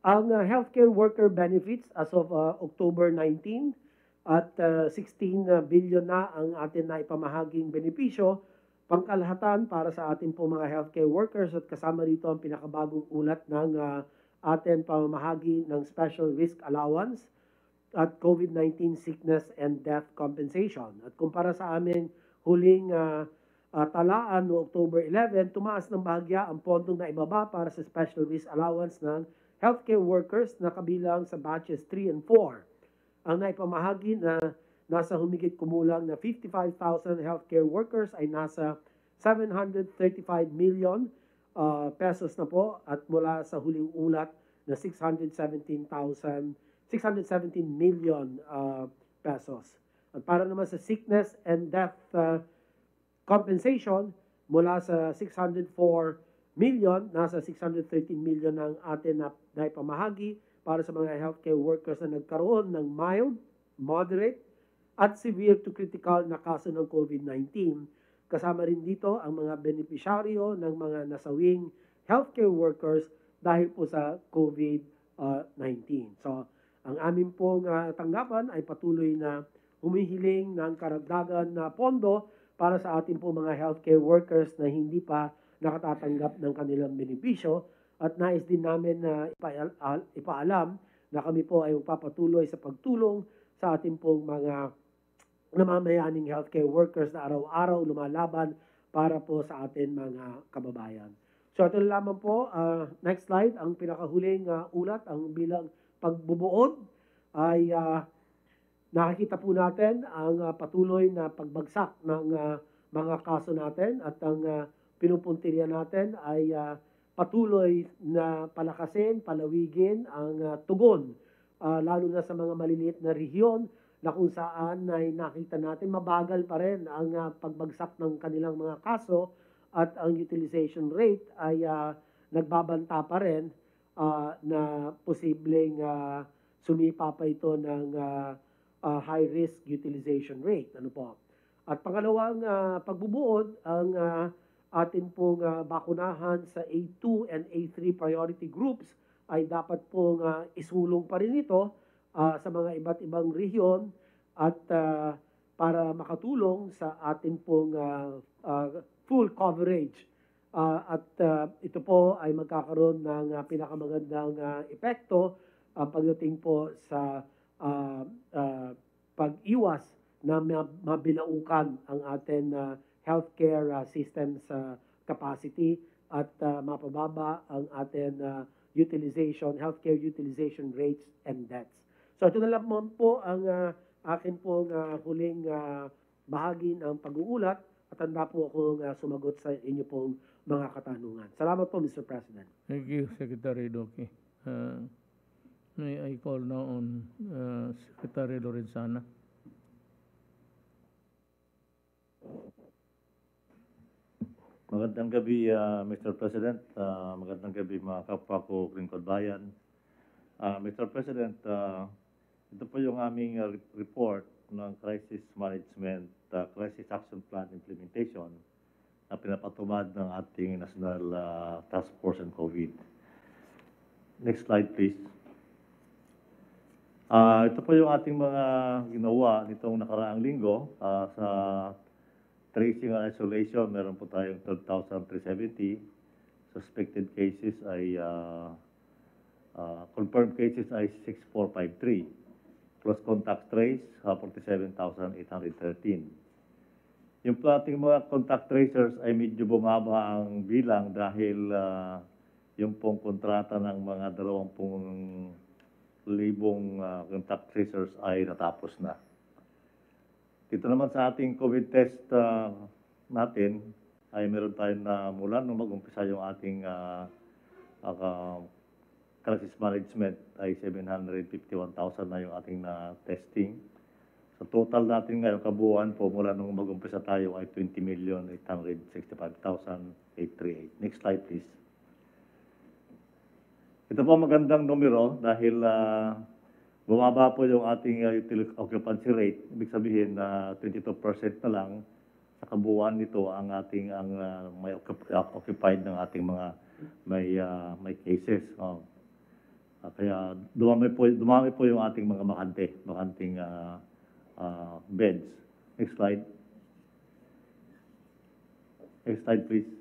Ang uh, healthcare worker benefits as of uh, October 19 at uh, 16 billion na ang atin na ipamahaging benepisyo pangkalahatan para sa ating po mga healthcare workers at kasama rito ang pinakabagong ulat ng uh, ating pamamahagi ng special risk allowance at COVID-19 sickness and death compensation. At kumpara sa amin huling uh, uh, talaan no October 11, tumaas ng bahagya ang pondong na ibaba para sa special risk allowance ng healthcare workers na kabilang sa batches 3 and 4. Ang naipamahagi na nasa humigit kumulang na 55,000 healthcare workers ay nasa 735 million uh, pesos na po at mula sa huling ulat na 617,000 617 million uh, pesos. At para naman sa sickness and death uh, compensation mula sa 604 million, nasa 613 million ang atin na naipamahagi para sa mga healthcare workers na nagkaroon ng mild, moderate, at severe to critical na kaso ng COVID-19. Kasama rin dito ang mga benepisyaryo ng mga nasawing healthcare workers dahil po sa COVID-19. So, ang amin pong uh, tanggapan ay patuloy na humihiling ng karagdagan na pondo para sa ating po mga healthcare workers na hindi pa nakatatanggap ng kanilang benepisyo at nais din namin na ipaalam na kami po ay magpapatuloy sa pagtulong sa ating pong mga namamayaning healthcare workers na araw-araw lumalaban para po sa ating mga kababayan. So ito lamang po, uh, next slide, ang pinakahuling uh, ulat, ang bilang pagbubuod ay uh, nakikita po natin ang ah, patuloy na pagbagsak ng ah, mga kaso natin at ang uh, pinupuntirya natin ay ah, patuloy na palakasin, palawigin ang ah, tugon ah, lalo na sa mga maliliit na rehiyon na kung saan ay nakita natin mabagal pa rin ang ah, pagbagsak ng kanilang mga kaso at ang utilization rate ay ah, nagbabanta pa rin ah, na posibleng ah, sumipa pa ito ng ah, ah, high risk utilization rate. Ano po? At pangalawang ah, pagbubuod ang ah, atin pong ah, bakunahan sa A2 and A3 priority groups ay dapat pong ah, isulong pa rin ito ah, sa mga iba't ibang rehiyon at ah, para makatulong sa atin pong ah, ah, full coverage. Ah, at ah, ito po ay magkakaroon ng ah, pinakamagandang ah, epekto ah, pagdating po sa ah, ah, pag-iwas na ma- mabilaukan ang ating ah, healthcare ah, system sa capacity at ah, mapababa ang ating ah, utilization, healthcare utilization rates and deaths. So ito na lang mo po ang ah, akin pong ah, huling ah, bahagi ng pag-uulat at handa po akong ah, sumagot sa inyo pong mga katanungan. Salamat po, Mr. President. Thank you, Secretary Doki. Uh, may I call now on uh, Secretary Lorenzana. Magandang gabi, ah, Mr. President. Ah, magandang gabi, mga kapwa ko, Lingkod Bayan. Ah, Mr. President, ah, ito po yung aming re- report ng Crisis Management, ah, Crisis Action Plan Implementation na pinapatupad ng ating National ah, Task Force on COVID. Next slide, please. Ah, ito po yung ating mga ginawa nitong nakaraang linggo ah, sa tracing and isolation, meron po tayong 12,370. Suspected cases ay, uh, uh, confirmed cases ay 6,453. Close contact trace, uh, 47,813. Yung po ating mga contact tracers ay medyo bumaba ang bilang dahil uh, yung pong kontrata ng mga 20,000 libong uh, contact tracers ay natapos na. Dito naman sa ating COVID test ah, natin, ay meron tayong na mula nung mag-umpisa yung ating ah, ah, crisis management ay 751,000 na yung ating na testing. Sa total natin ngayon, kabuuan po mula nung mag-umpisa tayo ay 20,865,838. Next slide please. Ito po magandang numero dahil ah, bumaba po yung ating uh, occupancy rate. Ibig sabihin na 22% na lang sa kabuuan nito ang ating ang uh, may occup- uh, occupied ng ating mga may uh, may cases. Oh. Ah, kaya dumami po dumami po yung ating mga bakante, bakanting uh, uh, beds. Next slide. Next slide please.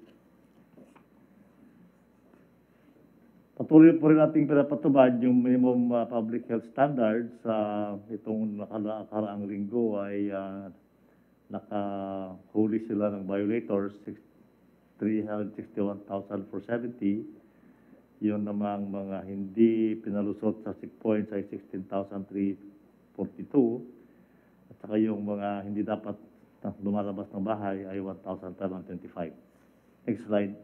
Patuloy po rin nating pinapatubad yung minimum uh, public health standards sa itong nakaraang linggo ay uh, nakahuli sila ng violators, six- 361,470. Yun namang mga hindi pinalusot sa sick points ay 16,342. At saka yung mga hindi dapat lumalabas ng bahay ay 1,725. Next slide.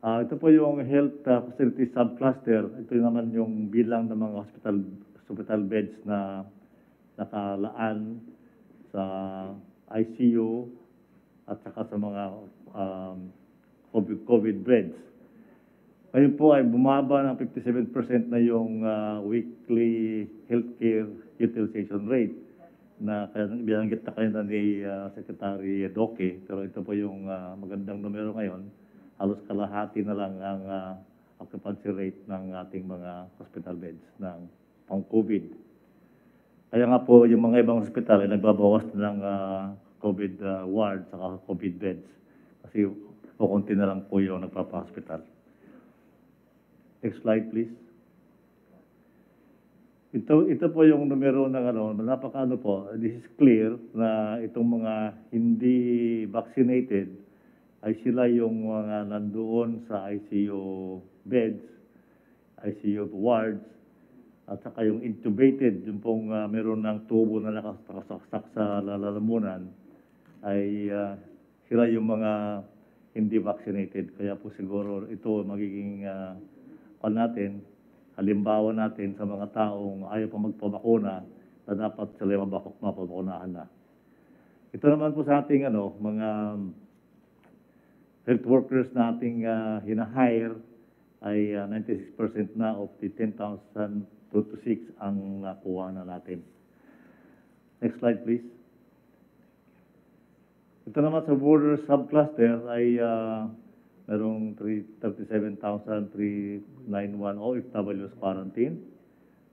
Ah, ito po yung health ah, facility subcluster. Ito naman yung bilang ng mga hospital hospital beds na nakalaan sa ICU at saka sa mga um, COVID, COVID beds. Ngayon po ay bumaba ng 57% na yung ah, weekly healthcare utilization rate na binanggit na kayo na ni ah, Secretary Doke, pero ito po yung ah, magandang numero ngayon halos kalahati na lang ang ah, occupancy rate ng ating mga hospital beds ng pang-COVID. Kaya nga po, yung mga ibang hospital ay nagbabawas na ng ah, COVID ah, wards at COVID beds. Kasi kukunti na lang po yung nagpapa-hospital. Next slide, please. Ito, ito po yung numero ng ano, napaka ano po, this is clear na itong mga hindi vaccinated ay sila yung mga nandoon sa ICU beds, ICU wards, at saka yung intubated, yung pong ah, meron ng tubo na nakas- nakasaksak sa lalamunan, ay ah, sila yung mga hindi vaccinated. Kaya po siguro ito magiging uh, natin, halimbawa natin sa mga taong ayaw pa magpabakuna na dapat sila mabak- mapabakunahan na. Ito naman po sa ating ano, mga health workers na ating uh, hinahire ay ah, 96% na of the 10,000 to 6 ang nakuha na natin. Next slide please. Ito naman sa border subcluster ay uh, merong 37,391 OFWs quarantine.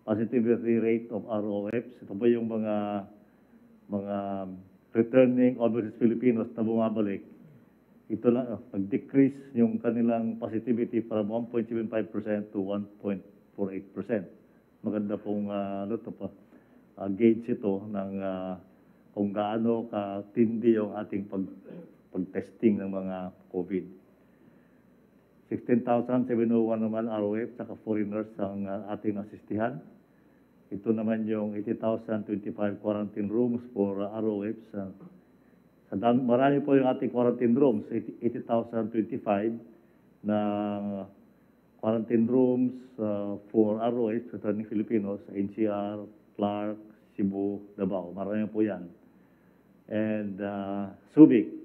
Positivity rate of ROFs. Ito ba yung mga mga returning overseas Filipinos na bumabalik? Ito lang, uh, nag-decrease yung kanilang positivity from 1.75% to 1.48%. Maganda pong uh, ano to pa, uh, gauge ito ng uh, kung gaano katindi yung ating pag, pag-testing ng mga COVID. 16,701 naman ROF, saka foreigners ang uh, ating nasistihan. Ito naman yung 80,025 quarantine rooms for uh, ROFs. Uh, sa dam- marami po yung ating quarantine rooms, 80,025 na quarantine rooms uh, for ROFs, returning Filipinos, NCR, Clark, Cebu, Davao. Marami po yan and uh, Subic.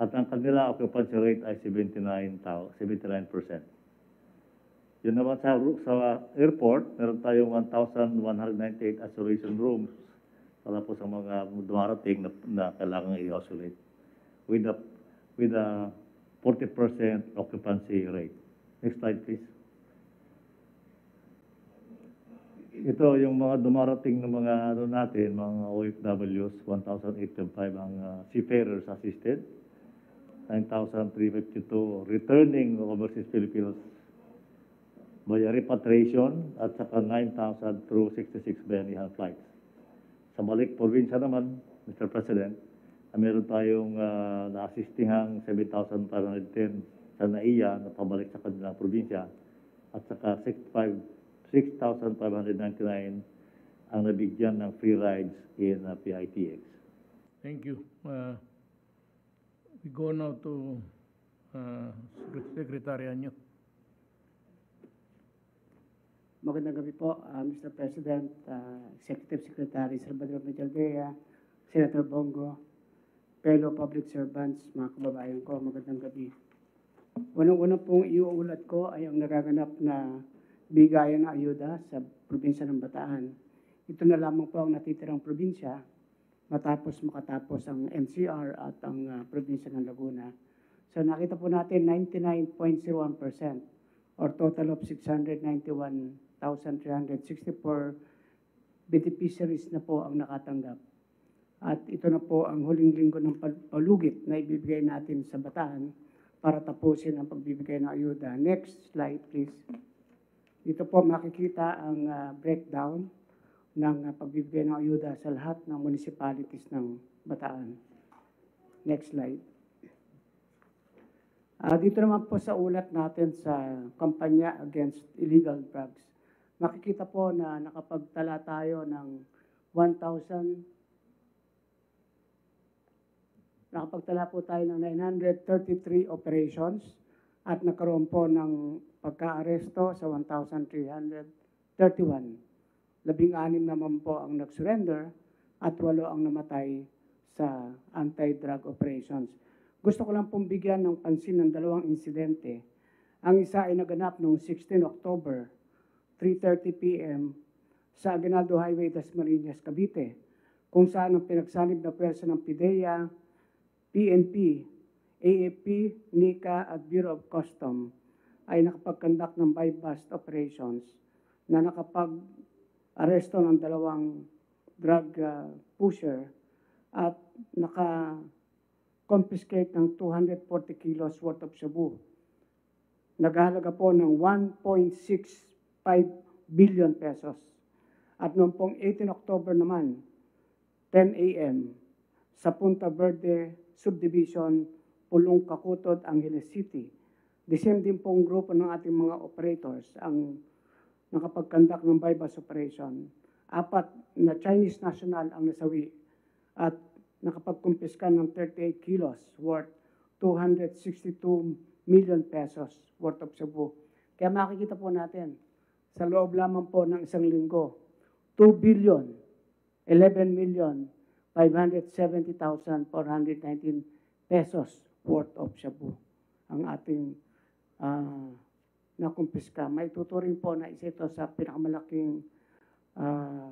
At ang kanila occupancy rate ay 79, tao, 79%. Yun naman sa, sa airport, meron tayong 1,198 isolation rooms para po sa mga dumarating na, na kailangan i-isolate with a, with a 40% occupancy rate. Next slide, please. Ito yung mga dumarating ng mga ano natin, mga OFWs, 1,805 ang uh, seafarers assisted, 9,352 returning overseas Filipinos by repatriation at saka 9,000 through 66 Bayanihan flights. Sa balik probinsya naman, Mr. President, uh, meron tayong uh, na-assistihang 7,510 sa NAIA na pabalik sa kanilang probinsya at saka 65 6,599 ang nabigyan ng free rides in uh, PITX. Thank you. Uh, we go now to uh, Secretary Anyo. Magandang gabi po, uh, Mr. President, uh, Executive Secretary Salvador Medalvea, Senator Bongo, fellow public servants, mga kababayan ko, magandang gabi. Unang-una pong iuulat ko ay ang nagaganap na bigayan ng ayuda sa probinsya ng Bataan. Ito na lamang po ang natitirang probinsya matapos makatapos ang NCR at ang uh, probinsya ng Laguna. So nakita po natin 99.01% or total of 691,364 beneficiaries na po ang nakatanggap. At ito na po ang huling linggo ng palugit na ibibigay natin sa Bataan para tapusin ang pagbibigay ng ayuda. Next slide, please. Dito po makikita ang uh, breakdown ng uh, pagbibigay ng ayuda sa lahat ng municipalities ng Bataan. Next slide. Uh, dito naman po sa ulat natin sa kampanya against illegal drugs. Makikita po na nakapagtala tayo ng 1,000 nakapagtala po tayo ng 933 operations at nagkaroon po ng pagka-aresto sa 1,331. Labing-anim naman po ang nag-surrender at walo ang namatay sa anti-drug operations. Gusto ko lang pong bigyan ng pansin ng dalawang insidente. Ang isa ay naganap noong 16 October, 3.30 p.m. sa Aguinaldo Highway, Dasmariñas, Cavite, kung saan ang pinagsanib na pwersa ng PIDEA, PNP, AAP, NICA at Bureau of Custom ay nakapag-conduct ng buy-bust operations na nakapag-aresto ng dalawang drug uh, pusher at naka confiscate ng 240 kilos worth of shabu. Naghahalaga po ng 1.65 billion pesos. At noong pong 18 October naman, 10 a.m., sa Punta Verde Subdivision, Pulong Kakutod, Angeles City. The same din pong grupo ng ating mga operators ang nakapag-conduct ng bypass operation. Apat na Chinese national ang nasawi at nakapag-kumpiska ng 38 kilos worth 262 million pesos worth of Cebu. Kaya makikita po natin, sa loob lamang po ng isang linggo, 2 billion, 11 million, 570,419 pesos worth of Cebu ang ating ah, nakumpiska. May tuturing po na isa ito sa pinakamalaking ah,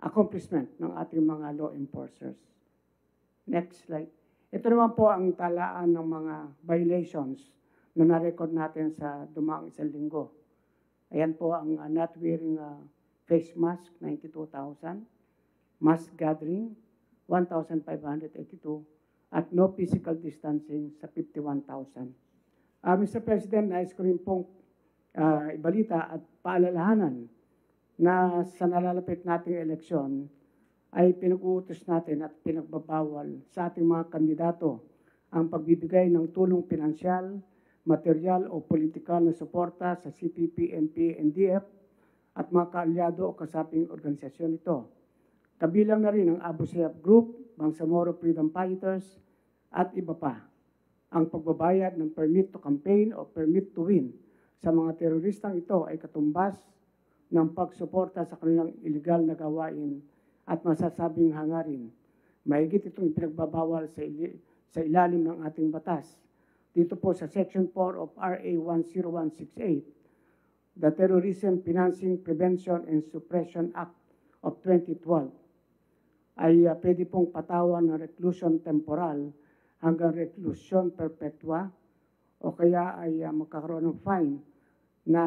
accomplishment ng ating mga law enforcers. Next slide. Ito naman po ang talaan ng mga violations na na-record natin sa dumaang isang linggo. Ayan po ang uh, not wearing a face mask, 92,000. Mass gathering, 1,582. At no physical distancing sa 51,000. Ah, Mr. President, nais ko rin pong ah, ibalita at paalalahanan na sa nalalapit nating eleksyon ay pinag-uutos natin at pinagbabawal sa ating mga kandidato ang pagbibigay ng tulong pinansyal, material o politikal na suporta sa CPP, NPA, NDF at mga kaalyado o kasaping organisasyon ito. Kabilang na rin ang Abu Sayyaf Group, Bangsamoro Freedom Fighters at iba pa. Ang pagbabayad ng permit to campaign o permit to win sa mga teroristang ito ay katumbas ng pagsuporta sa kanilang illegal na gawain at masasabing hangarin. Mahigit itong pinagbabawal sa, ili- sa ilalim ng ating batas. Dito po sa Section 4 of RA 10168, the Terrorism Financing Prevention and Suppression Act of 2012 ay uh, pwede pong patawan ng reclusion temporal hanggang reclusion perpetua o kaya ay uh, magkakaroon ng fine na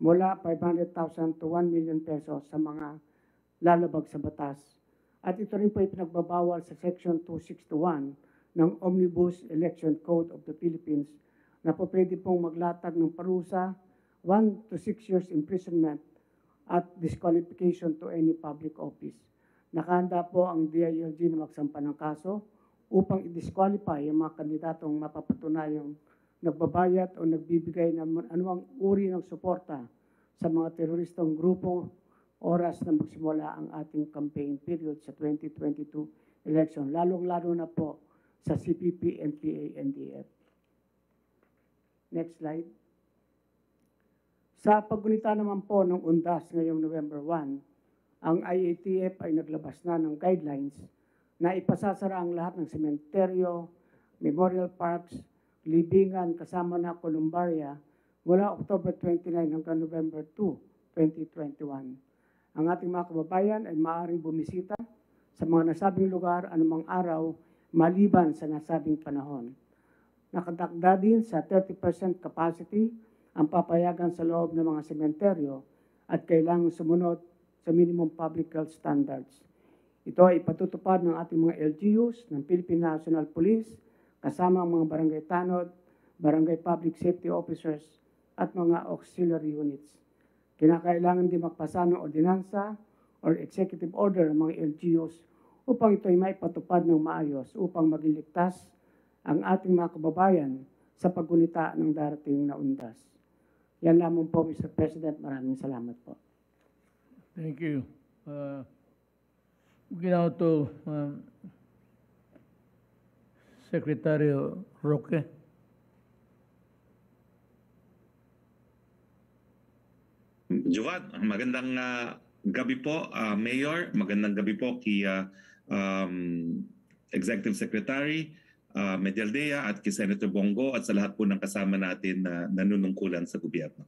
mula 500,000 to 1 million pesos sa mga lalabag sa batas. At ito rin po ay pinagbabawal sa Section 261 ng Omnibus Election Code of the Philippines na po pwede pong maglatag ng parusa 1 to 6 years imprisonment at disqualification to any public office. Nakahanda po ang DILG na magsampa ng kaso upang i-disqualify ang mga kandidatong mapapatunayang nagbabayad o nagbibigay ng anumang uri ng suporta sa mga teroristang grupo oras na magsimula ang ating campaign period sa 2022 election, lalong-lalo na po sa CPP, NPA, NDF. Next slide. Sa paggunita naman po ng UNDAS ngayong November 1, ang IATF ay naglabas na ng guidelines na ipasasara ang lahat ng sementeryo, memorial parks, libingan kasama na Columbaria mula October 29 hanggang November 2, 2021. Ang ating mga kababayan ay maaaring bumisita sa mga nasabing lugar anumang araw maliban sa nasabing panahon. Nakadakda din sa 30% capacity ang papayagan sa loob ng mga sementeryo at kailangang sumunod sa minimum public health standards. Ito ay ipatutupad ng ating mga LGUs ng Philippine National Police kasama ang mga barangay tanod, barangay public safety officers at mga auxiliary units. Kinakailangan din magpasa ng ordinansa or executive order ng mga LGUs upang ito ay maipatupad ng maayos upang maging ligtas ang ating mga kababayan sa paggunita ng darating na undas. Yan lamang po, Mr. President. Maraming salamat po. Thank you. Uh, now to um, Secretary Roque. Juvad, magandang ah, gabi po, ah, Mayor. Magandang gabi po kay ah, um, Executive Secretary uh, Medialdea at kay Senator Bongo at sa lahat po ng kasama natin na nanunungkulan sa gobyerno.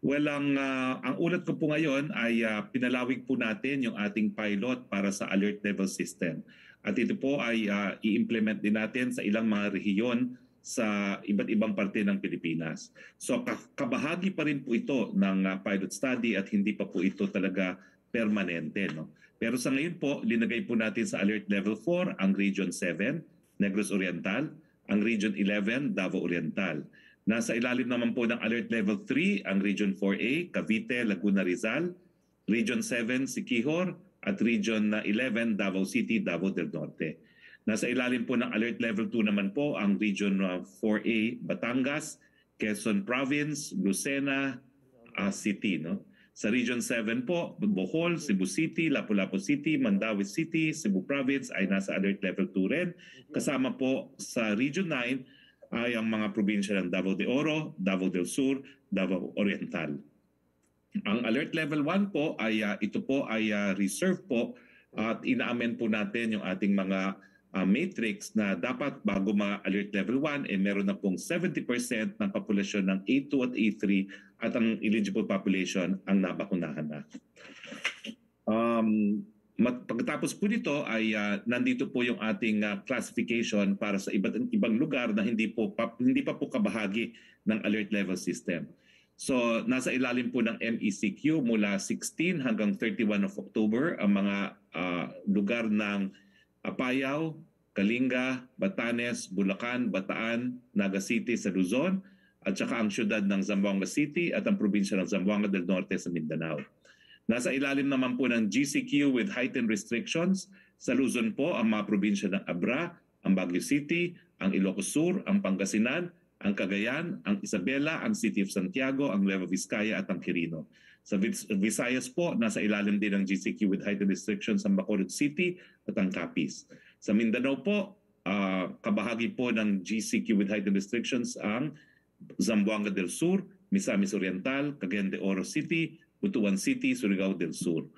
Well, ang, ah, ang ulat ko po ngayon ay ah, pinalawig po natin yung ating pilot para sa alert level system. At ito po ay ah, i-implement din natin sa ilang mga rehiyon sa iba't ibang parte ng Pilipinas. So ka- kabahagi pa rin po ito ng ah, pilot study at hindi pa po ito talaga permanente. No? Pero sa ngayon po, linagay po natin sa alert level 4 ang Region 7, Negros Oriental, ang Region 11, Davao Oriental. Nasa ilalim naman po ng alert level 3 ang Region 4A, Cavite, Laguna Rizal, Region 7, Siquijor, at Region ah, 11, Davao City, Davao del Norte. Nasa ilalim po ng alert level 2 naman po ang Region uh, 4A Batangas, Quezon Province, Lucena, uh, city. No? Sa Region 7 po, Bohol, Cebu City, Lapu-Lapu City, Mandawi City, Cebu Province ay nasa alert level 2 rin. Kasama po sa Region 9 ay ang mga probinsya ng Davao de Oro, Davao del Sur, Davao Oriental. Ang alert level 1 po ay uh, ito po ay uh, reserve po at inaamen po natin yung ating mga uh, matrix na dapat bago mga alert level 1 eh meron na pong 70% ng populasyon ng A2 at A3 at ang eligible population ang nabakunahan na. Um, mat- pagkatapos po nito ay uh, nandito po yung ating uh, classification para sa iba't ibang lugar na hindi po pa, hindi pa po kabahagi ng alert level system. So nasa ilalim po ng MECQ mula 16 hanggang 31 of October ang mga uh, lugar ng Apayao, Kalinga, Batanes, Bulacan, Bataan, Naga City sa Luzon at saka ang syudad ng Zamboanga City at ang probinsya ng Zamboanga del Norte sa Mindanao. Nasa ilalim naman po ng GCQ with heightened restrictions sa Luzon po ang mga probinsya ng Abra, ang Baguio City, ang Ilocos Sur, ang Pangasinan, ang Cagayan, ang Isabela, ang City of Santiago, ang Nueva Vizcaya at ang Quirino. Sa Visayas po, nasa ilalim din ng GCQ with heightened restrictions ang Bacolod City at ang Capiz. Sa Mindanao po, uh, kabahagi po ng GCQ with heightened restrictions ang Zamboanga del Sur, Misamis Oriental, Cagayan de Oro City, Butuan City, Surigao del Sur.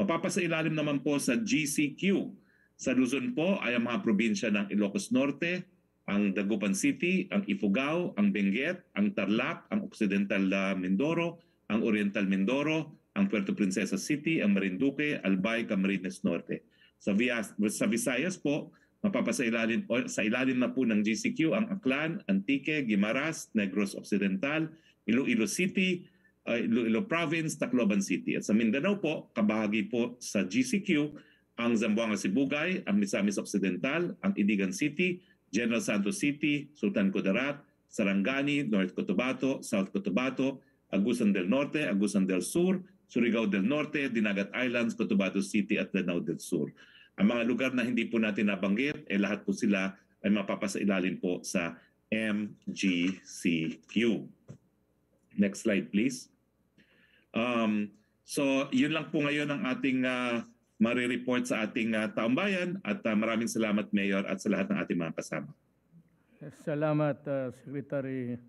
Mapapasa ilalim naman po sa GCQ. Sa Luzon po ay ang mga probinsya ng Ilocos Norte, ang Dagupan City, ang Ifugao, ang Benguet, ang Tarlac, ang Occidental Mindoro, ang Oriental Mindoro, ang Puerto Princesa City, ang Marinduque, Albay, Camarines Norte. Sa, Vias, sa Visayas po, mapapasa ilalim, sa ilalim na po ng GCQ ang Aklan, Antique, Guimaras, Negros Occidental, Iloilo City, uh, Iloilo Province, Tacloban City. At sa Mindanao po, kabahagi po sa GCQ ang Zamboanga Sibugay, ang Misamis Occidental, ang Iligan City, General Santos City, Sultan Kudarat, Sarangani, North Cotabato, South Cotabato, Agusan del Norte, Agusan del Sur, Surigao del Norte, Dinagat Islands, Cotabato City at Lanao del Sur. Ang mga lugar na hindi po natin nabanggit, eh lahat po sila ay mapapasailalim po sa MGCQ. Next slide please. Um, so yun lang po ngayon ang ating uh, marireport sa ating uh, taong bayan at uh, maraming salamat Mayor at sa lahat ng ating mga kasama. Salamat uh, Secretary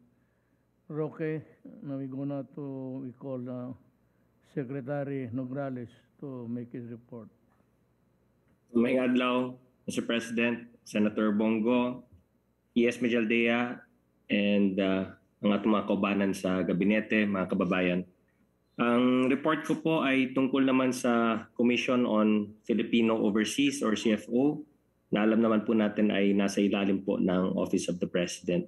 Roque. Now we're gonna to we call uh, Secretary Nograles to make his report. May adlaw, Mr. President, Senator Bongo, ES Medialdea, and uh, ang ating mga kaubanan sa gabinete, mga kababayan. Ang report ko po ay tungkol naman sa Commission on Filipino Overseas or CFO na alam naman po natin ay nasa ilalim po ng Office of the President.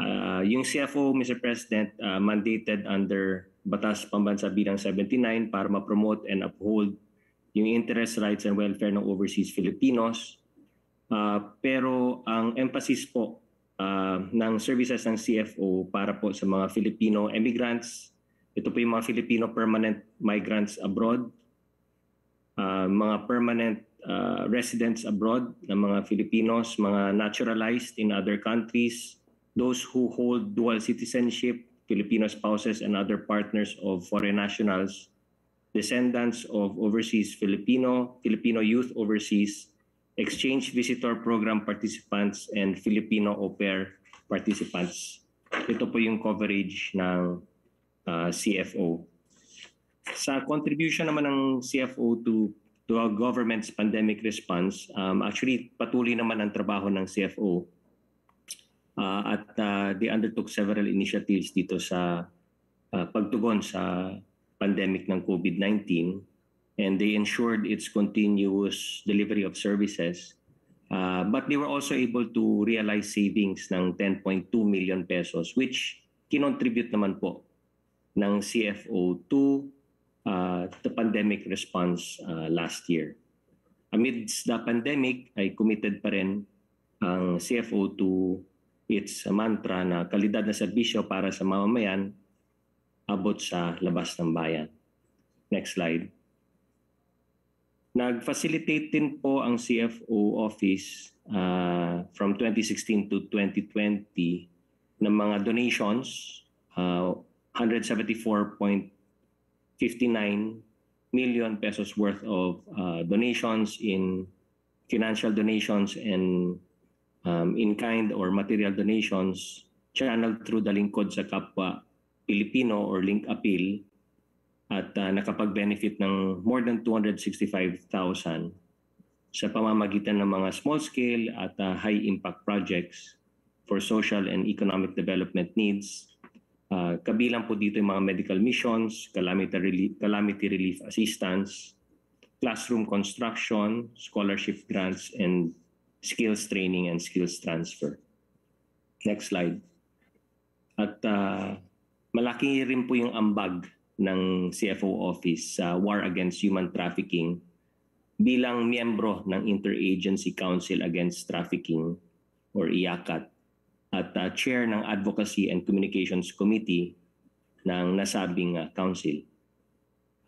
Uh, yung CFO, Mr. President, uh, mandated under Batas Pambansa Bilang 79 para ma-promote and uphold yung interest, rights, and welfare ng overseas Filipinos. Uh, pero ang emphasis po uh, ng services ng CFO para po sa mga Filipino immigrants, ito po yung mga Filipino permanent migrants abroad, uh, mga permanent uh, residents abroad ng mga Filipinos, mga naturalized in other countries, those who hold dual citizenship, Filipino spouses and other partners of foreign nationals, descendants of overseas Filipino, Filipino youth overseas, exchange visitor program participants, and Filipino au pair participants. Ito po yung coverage ng uh, CFO. Sa contribution naman ng CFO to to our government's pandemic response, um, actually patuloy naman ang trabaho ng CFO uh, at uh, they undertook several initiatives dito sa uh, pagtugon sa pandemic ng COVID-19 and they ensured its continuous delivery of services. Uh, but they were also able to realize savings ng 10.2 million pesos which kinontribute naman po ng CFO to uh, the pandemic response uh, last year. Amidst the pandemic ay committed pa rin ang CFO to its mantra na kalidad na serbisyo para sa mamamayan abot sa labas ng bayan. Next slide. Nag-facilitate din po ang CFO office uh, from 2016 to 2020 ng mga donations uh, 174.59 million pesos worth of uh, donations in financial donations and um, in-kind or material donations channeled through the Lingkod sa Kapwa Pilipino or Link Appeal at uh, nakapag-benefit ng more than 265,000 sa pamamagitan ng mga small-scale at uh, high-impact projects for social and economic development needs. Uh, kabilang po dito yung mga medical missions, calamity relief, calamity relief assistance, classroom construction, scholarship grants, and skills training and skills transfer. Next slide. At uh, malaki rin po yung ambag ng CFO Office sa War Against Human Trafficking bilang miyembro ng Interagency Council Against Trafficking or IACAT at uh, chair ng Advocacy and Communications Committee ng nasabing uh, council.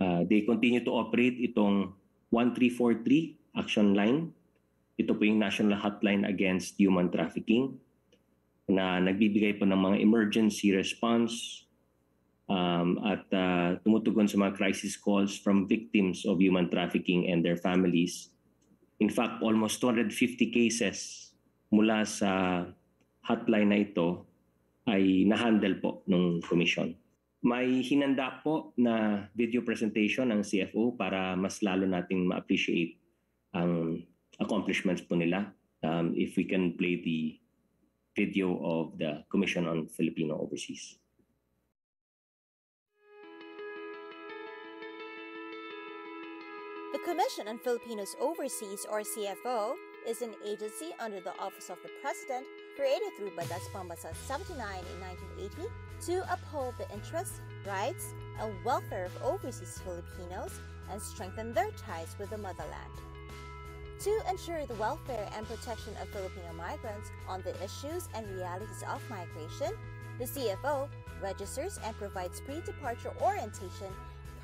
Uh, they continue to operate itong 1343 action line. Ito po yung National Hotline Against Human Trafficking na nagbibigay po ng mga emergency response um, at uh, tumutugon sa mga crisis calls from victims of human trafficking and their families. In fact, almost 250 cases mula sa hotline na ito ay na-handle po ng commission. May hinanda po na video presentation ng CFO para mas lalo nating ma-appreciate ang accomplishments po nila. Um, if we can play the video of the Commission on Filipino Overseas. The Commission on Filipinos Overseas, or CFO, is an agency under the Office of the President created through Batas Pambasa 79 in 1980 to uphold the interests, rights, and welfare of overseas Filipinos and strengthen their ties with the motherland. To ensure the welfare and protection of Filipino migrants on the issues and realities of migration, the CFO registers and provides pre-departure orientation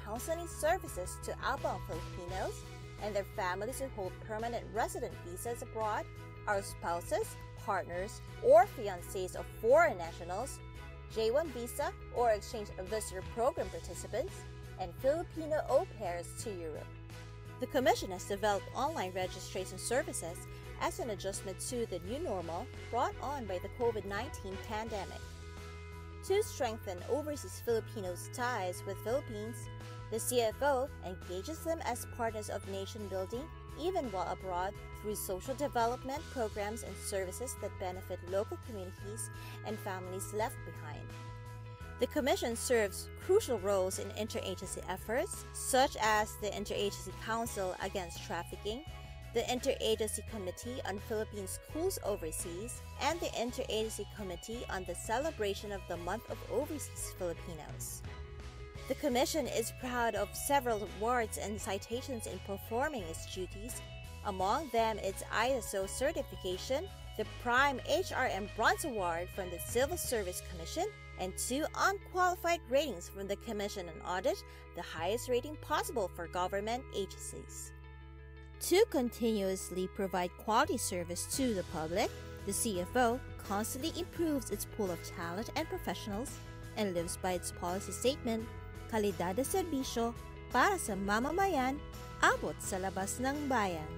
counseling services to outbound Filipinos and their families who hold permanent resident visas abroad, our spouses, partners, or fiancés of foreign nationals, J1 visa or exchange visitor program participants, and Filipino au pairs to Europe. The Commission has developed online registration services as an adjustment to the new normal brought on by the COVID 19 pandemic. To strengthen overseas Filipinos' ties with Philippines, the CFO engages them as partners of nation building even while abroad through social development programs and services that benefit local communities and families left behind. The Commission serves crucial roles in interagency efforts, such as the Interagency Council Against Trafficking, the Interagency Committee on Philippine Schools Overseas, and the Interagency Committee on the celebration of the Month of Overseas Filipinos. The Commission is proud of several awards and citations in performing its duties, among them its ISO certification, the Prime HRM Bronze Award from the Civil Service Commission, and two unqualified ratings from the Commission on Audit, the highest rating possible for government agencies. To continuously provide quality service to the public, the CFO constantly improves its pool of talent and professionals and lives by its policy statement, kalidad de serbisyo para sa mamamayan, abot sa labas ng bayan.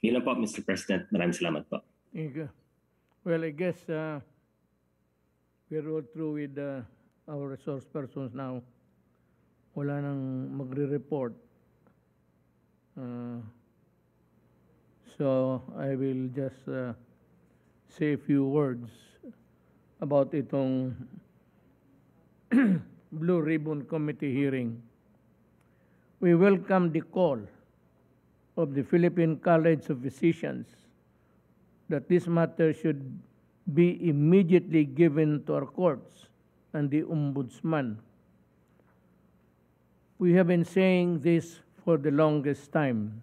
Yun po, Mr. President. Maraming salamat po. Thank you. Well, I guess uh, we're all through with uh, our resource persons now. Wala nang magre-report. Uh, so I will just uh, say a few words about itong Blue Ribbon Committee hearing. We welcome the call of the Philippine College of Physicians that this matter should be immediately given to our courts and the Ombudsman. We have been saying this for the longest time,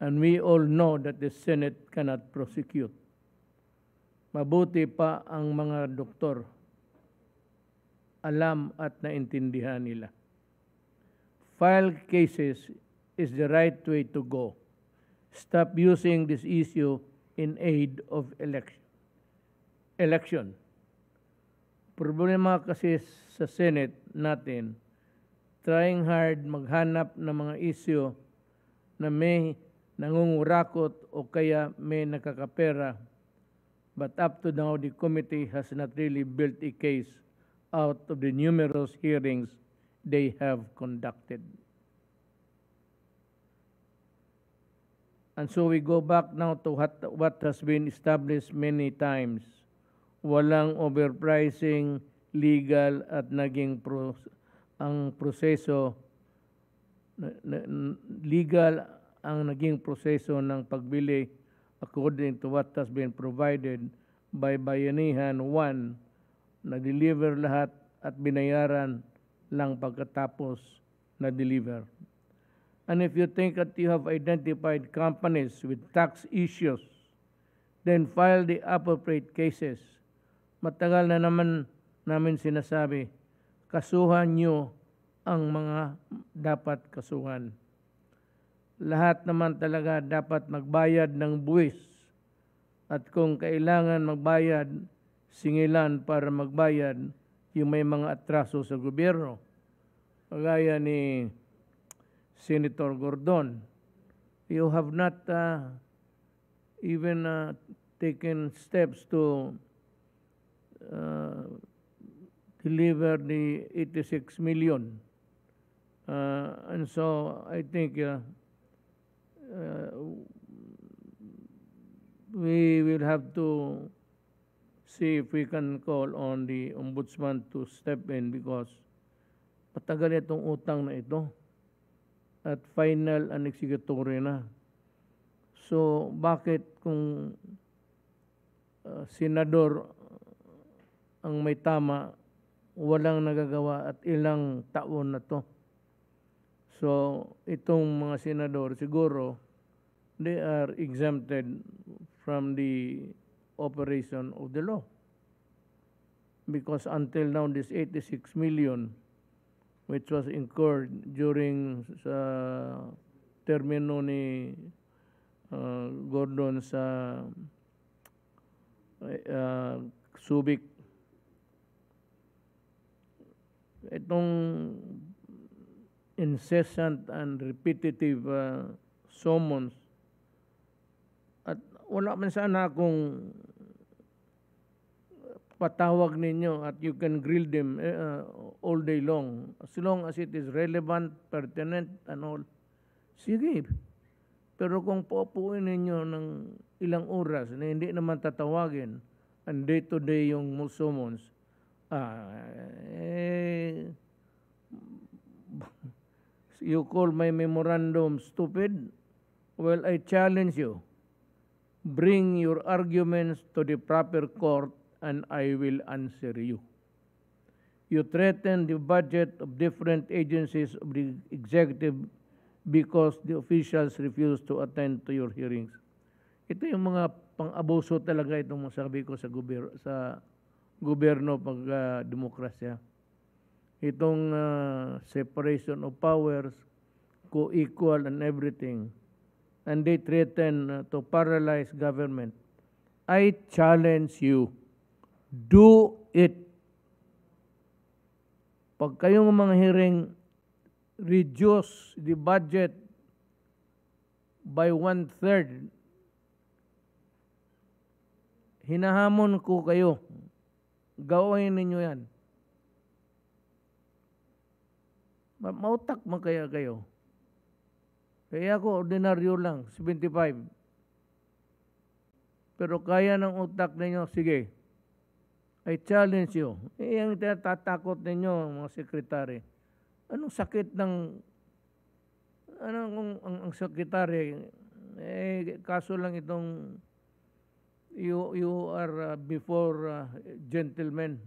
and we all know that the Senate cannot prosecute. Mabuti pa ang mga doktor. Alam at naintindihan nila. File cases is the right way to go. Stop using this issue in aid of election. election. Problema kasi sa Senate natin, trying hard maghanap ng mga issue na may nangungurakot o kaya may nakakapera. But up to now, the committee has not really built a case out of the numerous hearings they have conducted. And so we go back now to what, what has been established many times. Walang overpricing, legal at naging pro, ang proseso legal ang naging proseso ng pagbili according to what has been provided by Bayanihan 1 na deliver lahat at binayaran lang pagkatapos na deliver. And if you think that you have identified companies with tax issues, then file the appropriate cases. Matagal na naman namin sinasabi, kasuhan nyo ang mga dapat kasuhan. Lahat naman talaga dapat magbayad ng buwis. At kung kailangan magbayad, singilan para magbayad yung may mga atraso sa gobyerno. Kagaya ni Senator Gordon, you have not uh, even uh, taken steps to uh, deliver the 86 million. Uh, and so I think uh, we will have to see if we can call on the ombudsman to step in because patagal itong utang na ito at final and executory na. So, bakit kung uh, senador ang may tama, walang nagagawa at ilang taon na to? So, itong mga senador, siguro, they are exempted from the operation of the law. Because until now, this 86 million which was incurred during sa termino ni uh, Gordon sa uh, Subic. Itong incessant and repetitive uh, summons wala man sana kung patawag ninyo at you can grill them uh, all day long as long as it is relevant, pertinent and all. Sige. Pero kung paupuin ninyo ng ilang oras na hindi naman tatawagin and day to day yung summons, ah, eh, you call my memorandum stupid? Well, I challenge you. Bring your arguments to the proper court and I will answer you. You threaten the budget of different agencies of the executive because the officials refuse to attend to your hearings. Ito yung mga pang-abuso talaga itong masabi ko sa gobyerno sa gobyerno pag uh, demokrasya. Itong uh, separation of powers, co-equal and everything. And they threaten uh, to paralyze government. I challenge you do it. Pag kayong mga hearing, reduce the budget by one-third. Hinahamon ko kayo. Gawin ninyo yan. Ma- Mautak mo kaya kayo. Kaya ako, ordinaryo lang, 75. Pero kaya ng utak ninyo, sige, I challenge you. Eh, ang tatatakot ninyo, mga sekretary. Anong sakit ng, anong ang, ang, ang sekretary? Eh, kaso lang itong, you, you are uh, before uh, gentlemen.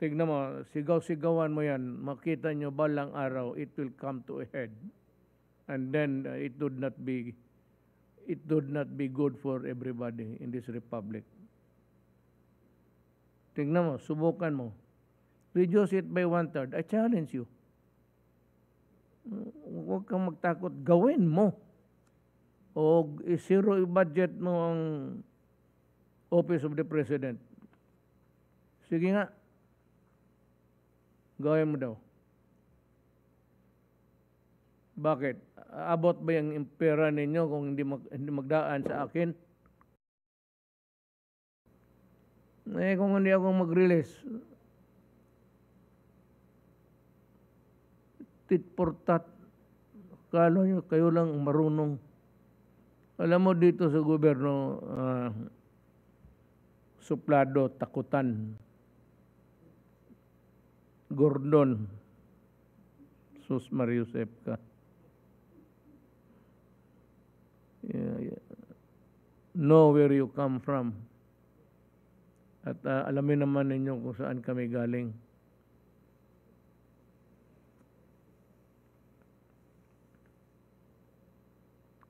Tignan mo, sigaw-sigawan mo yan, makita nyo balang araw, it will come to a head. And then uh, it would not be it would not be good for everybody in this republic. Tingnan mo, subukan mo. Reduce it by one-third. I challenge you. Huwag kang magtakot. Gawin mo. o zero i-budget mo ang Office of the President. Sige nga. Gawin mo daw. Bakit? Abot ba yung pera ninyo kung hindi, mag, hindi magdaan sa akin? Eh, kung hindi ako mag-release, tit for tat. Kala nyo, kayo lang marunong. Alam mo dito sa gobyerno, ah, suplado, takutan. Gordon. Sus Mariusep ka. Yeah, yeah. Know where you come from. At ah, alamin naman ninyo kung saan kami galing.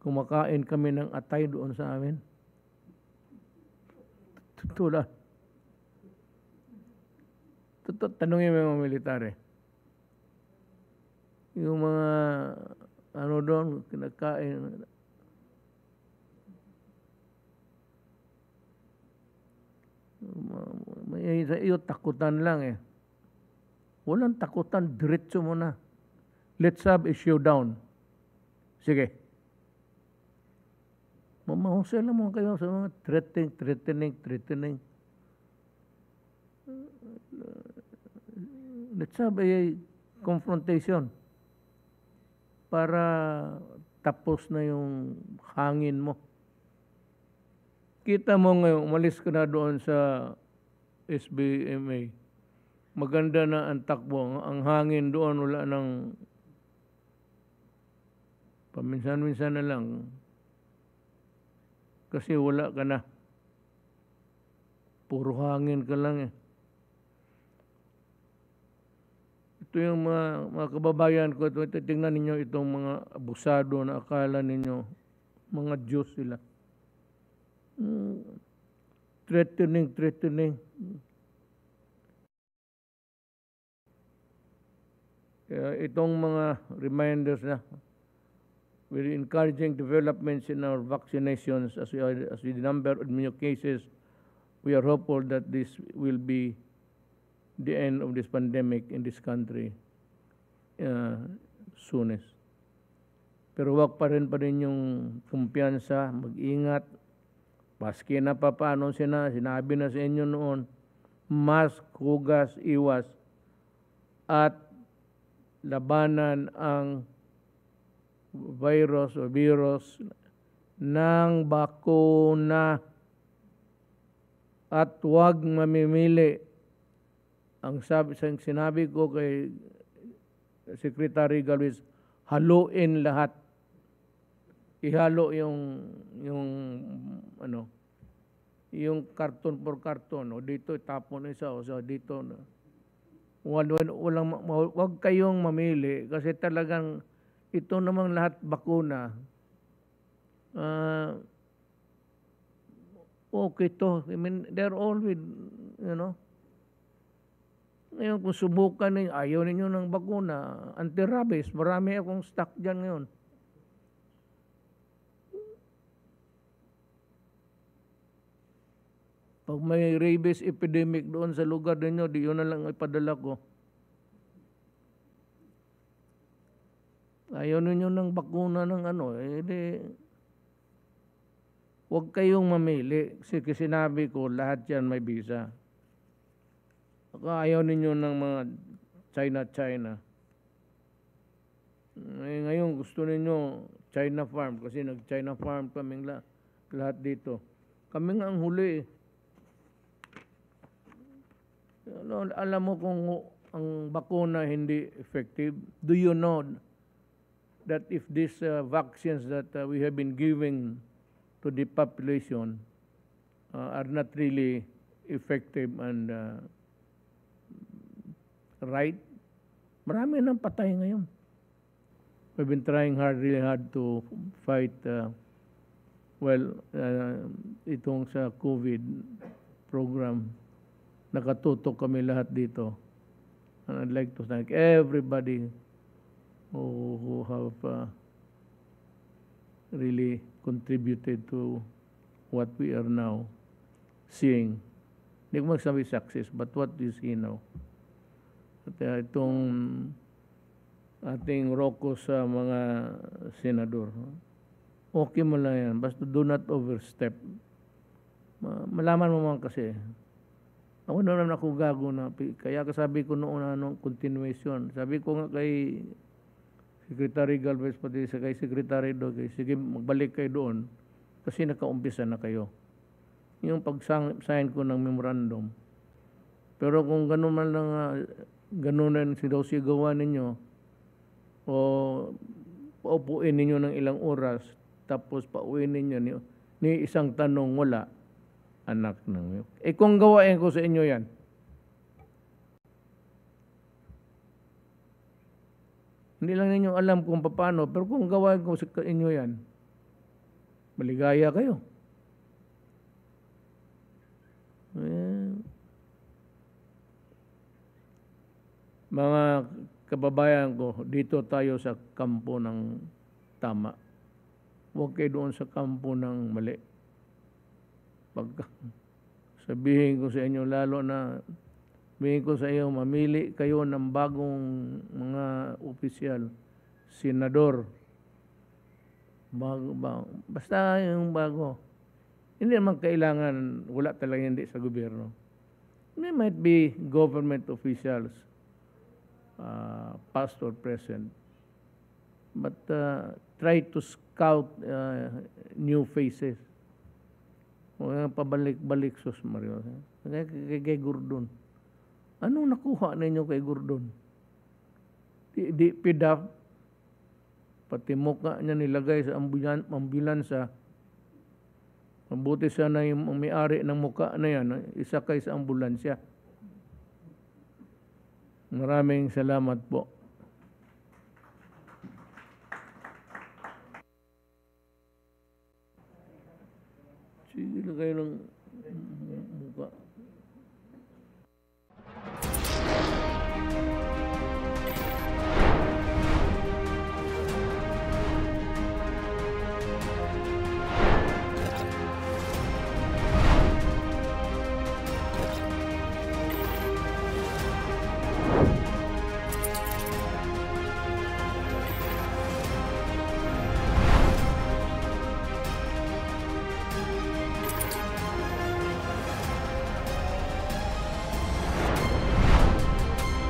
Kumakain kami ng atay doon sa amin. Tutula. Totoo, tanongin mo yung mga military. Yung mga ano doon, kinakain. May sa iyo takutan lang eh. Walang takutan, diretso mo na. Let's have a showdown. Sige. Mamahusay lang mo kayo sa mga threatening, threatening, threatening. Let's have a confrontation para tapos na yung hangin mo. Kita mo ngayon, umalis ka na doon sa SBMA. Maganda na ang takbo. Ang hangin doon, wala nang paminsan-minsan na lang. Kasi wala ka na. Puro hangin ka lang eh. Ito yung mga, mga kababayan ko, ito, tingnan ninyo itong mga abusado na akala ninyo, mga Diyos sila. Mm, threatening, threatening. Kaya itong mga reminders na we're encouraging developments in our vaccinations as we, are, as we the number of new cases. We are hopeful that this will be the end of this pandemic in this country uh, soonest. Pero wag pa rin pa rin yung kumpiyansa, mag-ingat. Paski na pa paano sina, sinabi na sa inyo noon, mask, hugas, iwas, at labanan ang virus o virus ng bakuna at huwag mamimili. Ang sabi, sinabi ko kay Secretary Galvez, haluin lahat. Ihalo yung yung ano yung karton por karton. O dito tapon isa. O sa dito na walang, walang wag kayong mamili kasi talagang ito namang lahat bakuna. Uh, okay to. I mean they're all with you know ngayon kung subukan ninyo ayaw ninyo ng bakuna anti-rabies marami akong stock dyan ngayon Pag may rabies epidemic doon sa lugar ninyo, di yun na lang ipadala ko. Ayaw ninyo ng bakuna ng ano, eh di, huwag kayong mamili. Kasi sinabi ko, lahat yan may visa. Baka ayaw ninyo ng mga China-China. Eh, ngayon gusto ninyo China farm kasi nag-China farm kaming la, lahat dito. Kami nga ang huli. Ano, alam mo kung ang bakuna hindi effective, do you know that if these uh, vaccines that uh, we have been giving to the population uh, are not really effective and uh, right, marami nang patay ngayon. We've been trying hard, really hard to fight, uh, well, uh, itong sa COVID program nakatutok kami lahat dito. And I'd like to thank everybody who, who have uh, really contributed to what we are now seeing. Hindi ko magsabi success, but what you see now. Uh, itong ating roko sa mga senador, okay mo lang yan. Basta do not overstep. Ma- Malaman mo man kasi. Ako na naman ako gago na. Kaya kasabi ko noon ano, continuation. Sabi ko nga kay Secretary Galvez pati sa kay Secretary do kay sige magbalik kayo doon kasi nakaumpisa na kayo. Yung pag-sign ko ng memorandum. Pero kung gano'n man lang uh, gano'n na daw sigawan ninyo. O paupuin ninyo ng ilang oras tapos pauwiin ninyo ni, ni isang tanong wala. Anak ng eh kung gawain ko sa inyo yan Hindi lang ninyo alam kung paano, pero kung gawain ko sa inyo yan, maligaya kayo. Eh, mga kababayan ko, dito tayo sa kampo ng tama. Huwag kayo doon sa kampo ng mali. Pag sabihin ko sa inyo, lalo na sabihin ko sa iyo, mamili kayo ng bagong mga opisyal, senador, bago, bago, basta yung bago. Hindi naman kailangan, wala talaga hindi sa gobyerno. There might be government officials, uh, past or present. But uh, try to scout uh, new faces. Huwag pabalik-balik, Sus Mario. Kay, kay, kay Gordon. Anong nakuha ninyo kay Gordon? Di, di pidap. Pati mukha niya nilagay sa ambulan, ambulansa. Mabuti sana yung may-ari ng mukha na yan, isakay sa ambulansya. Maraming salamat po. Sige na kayo ng.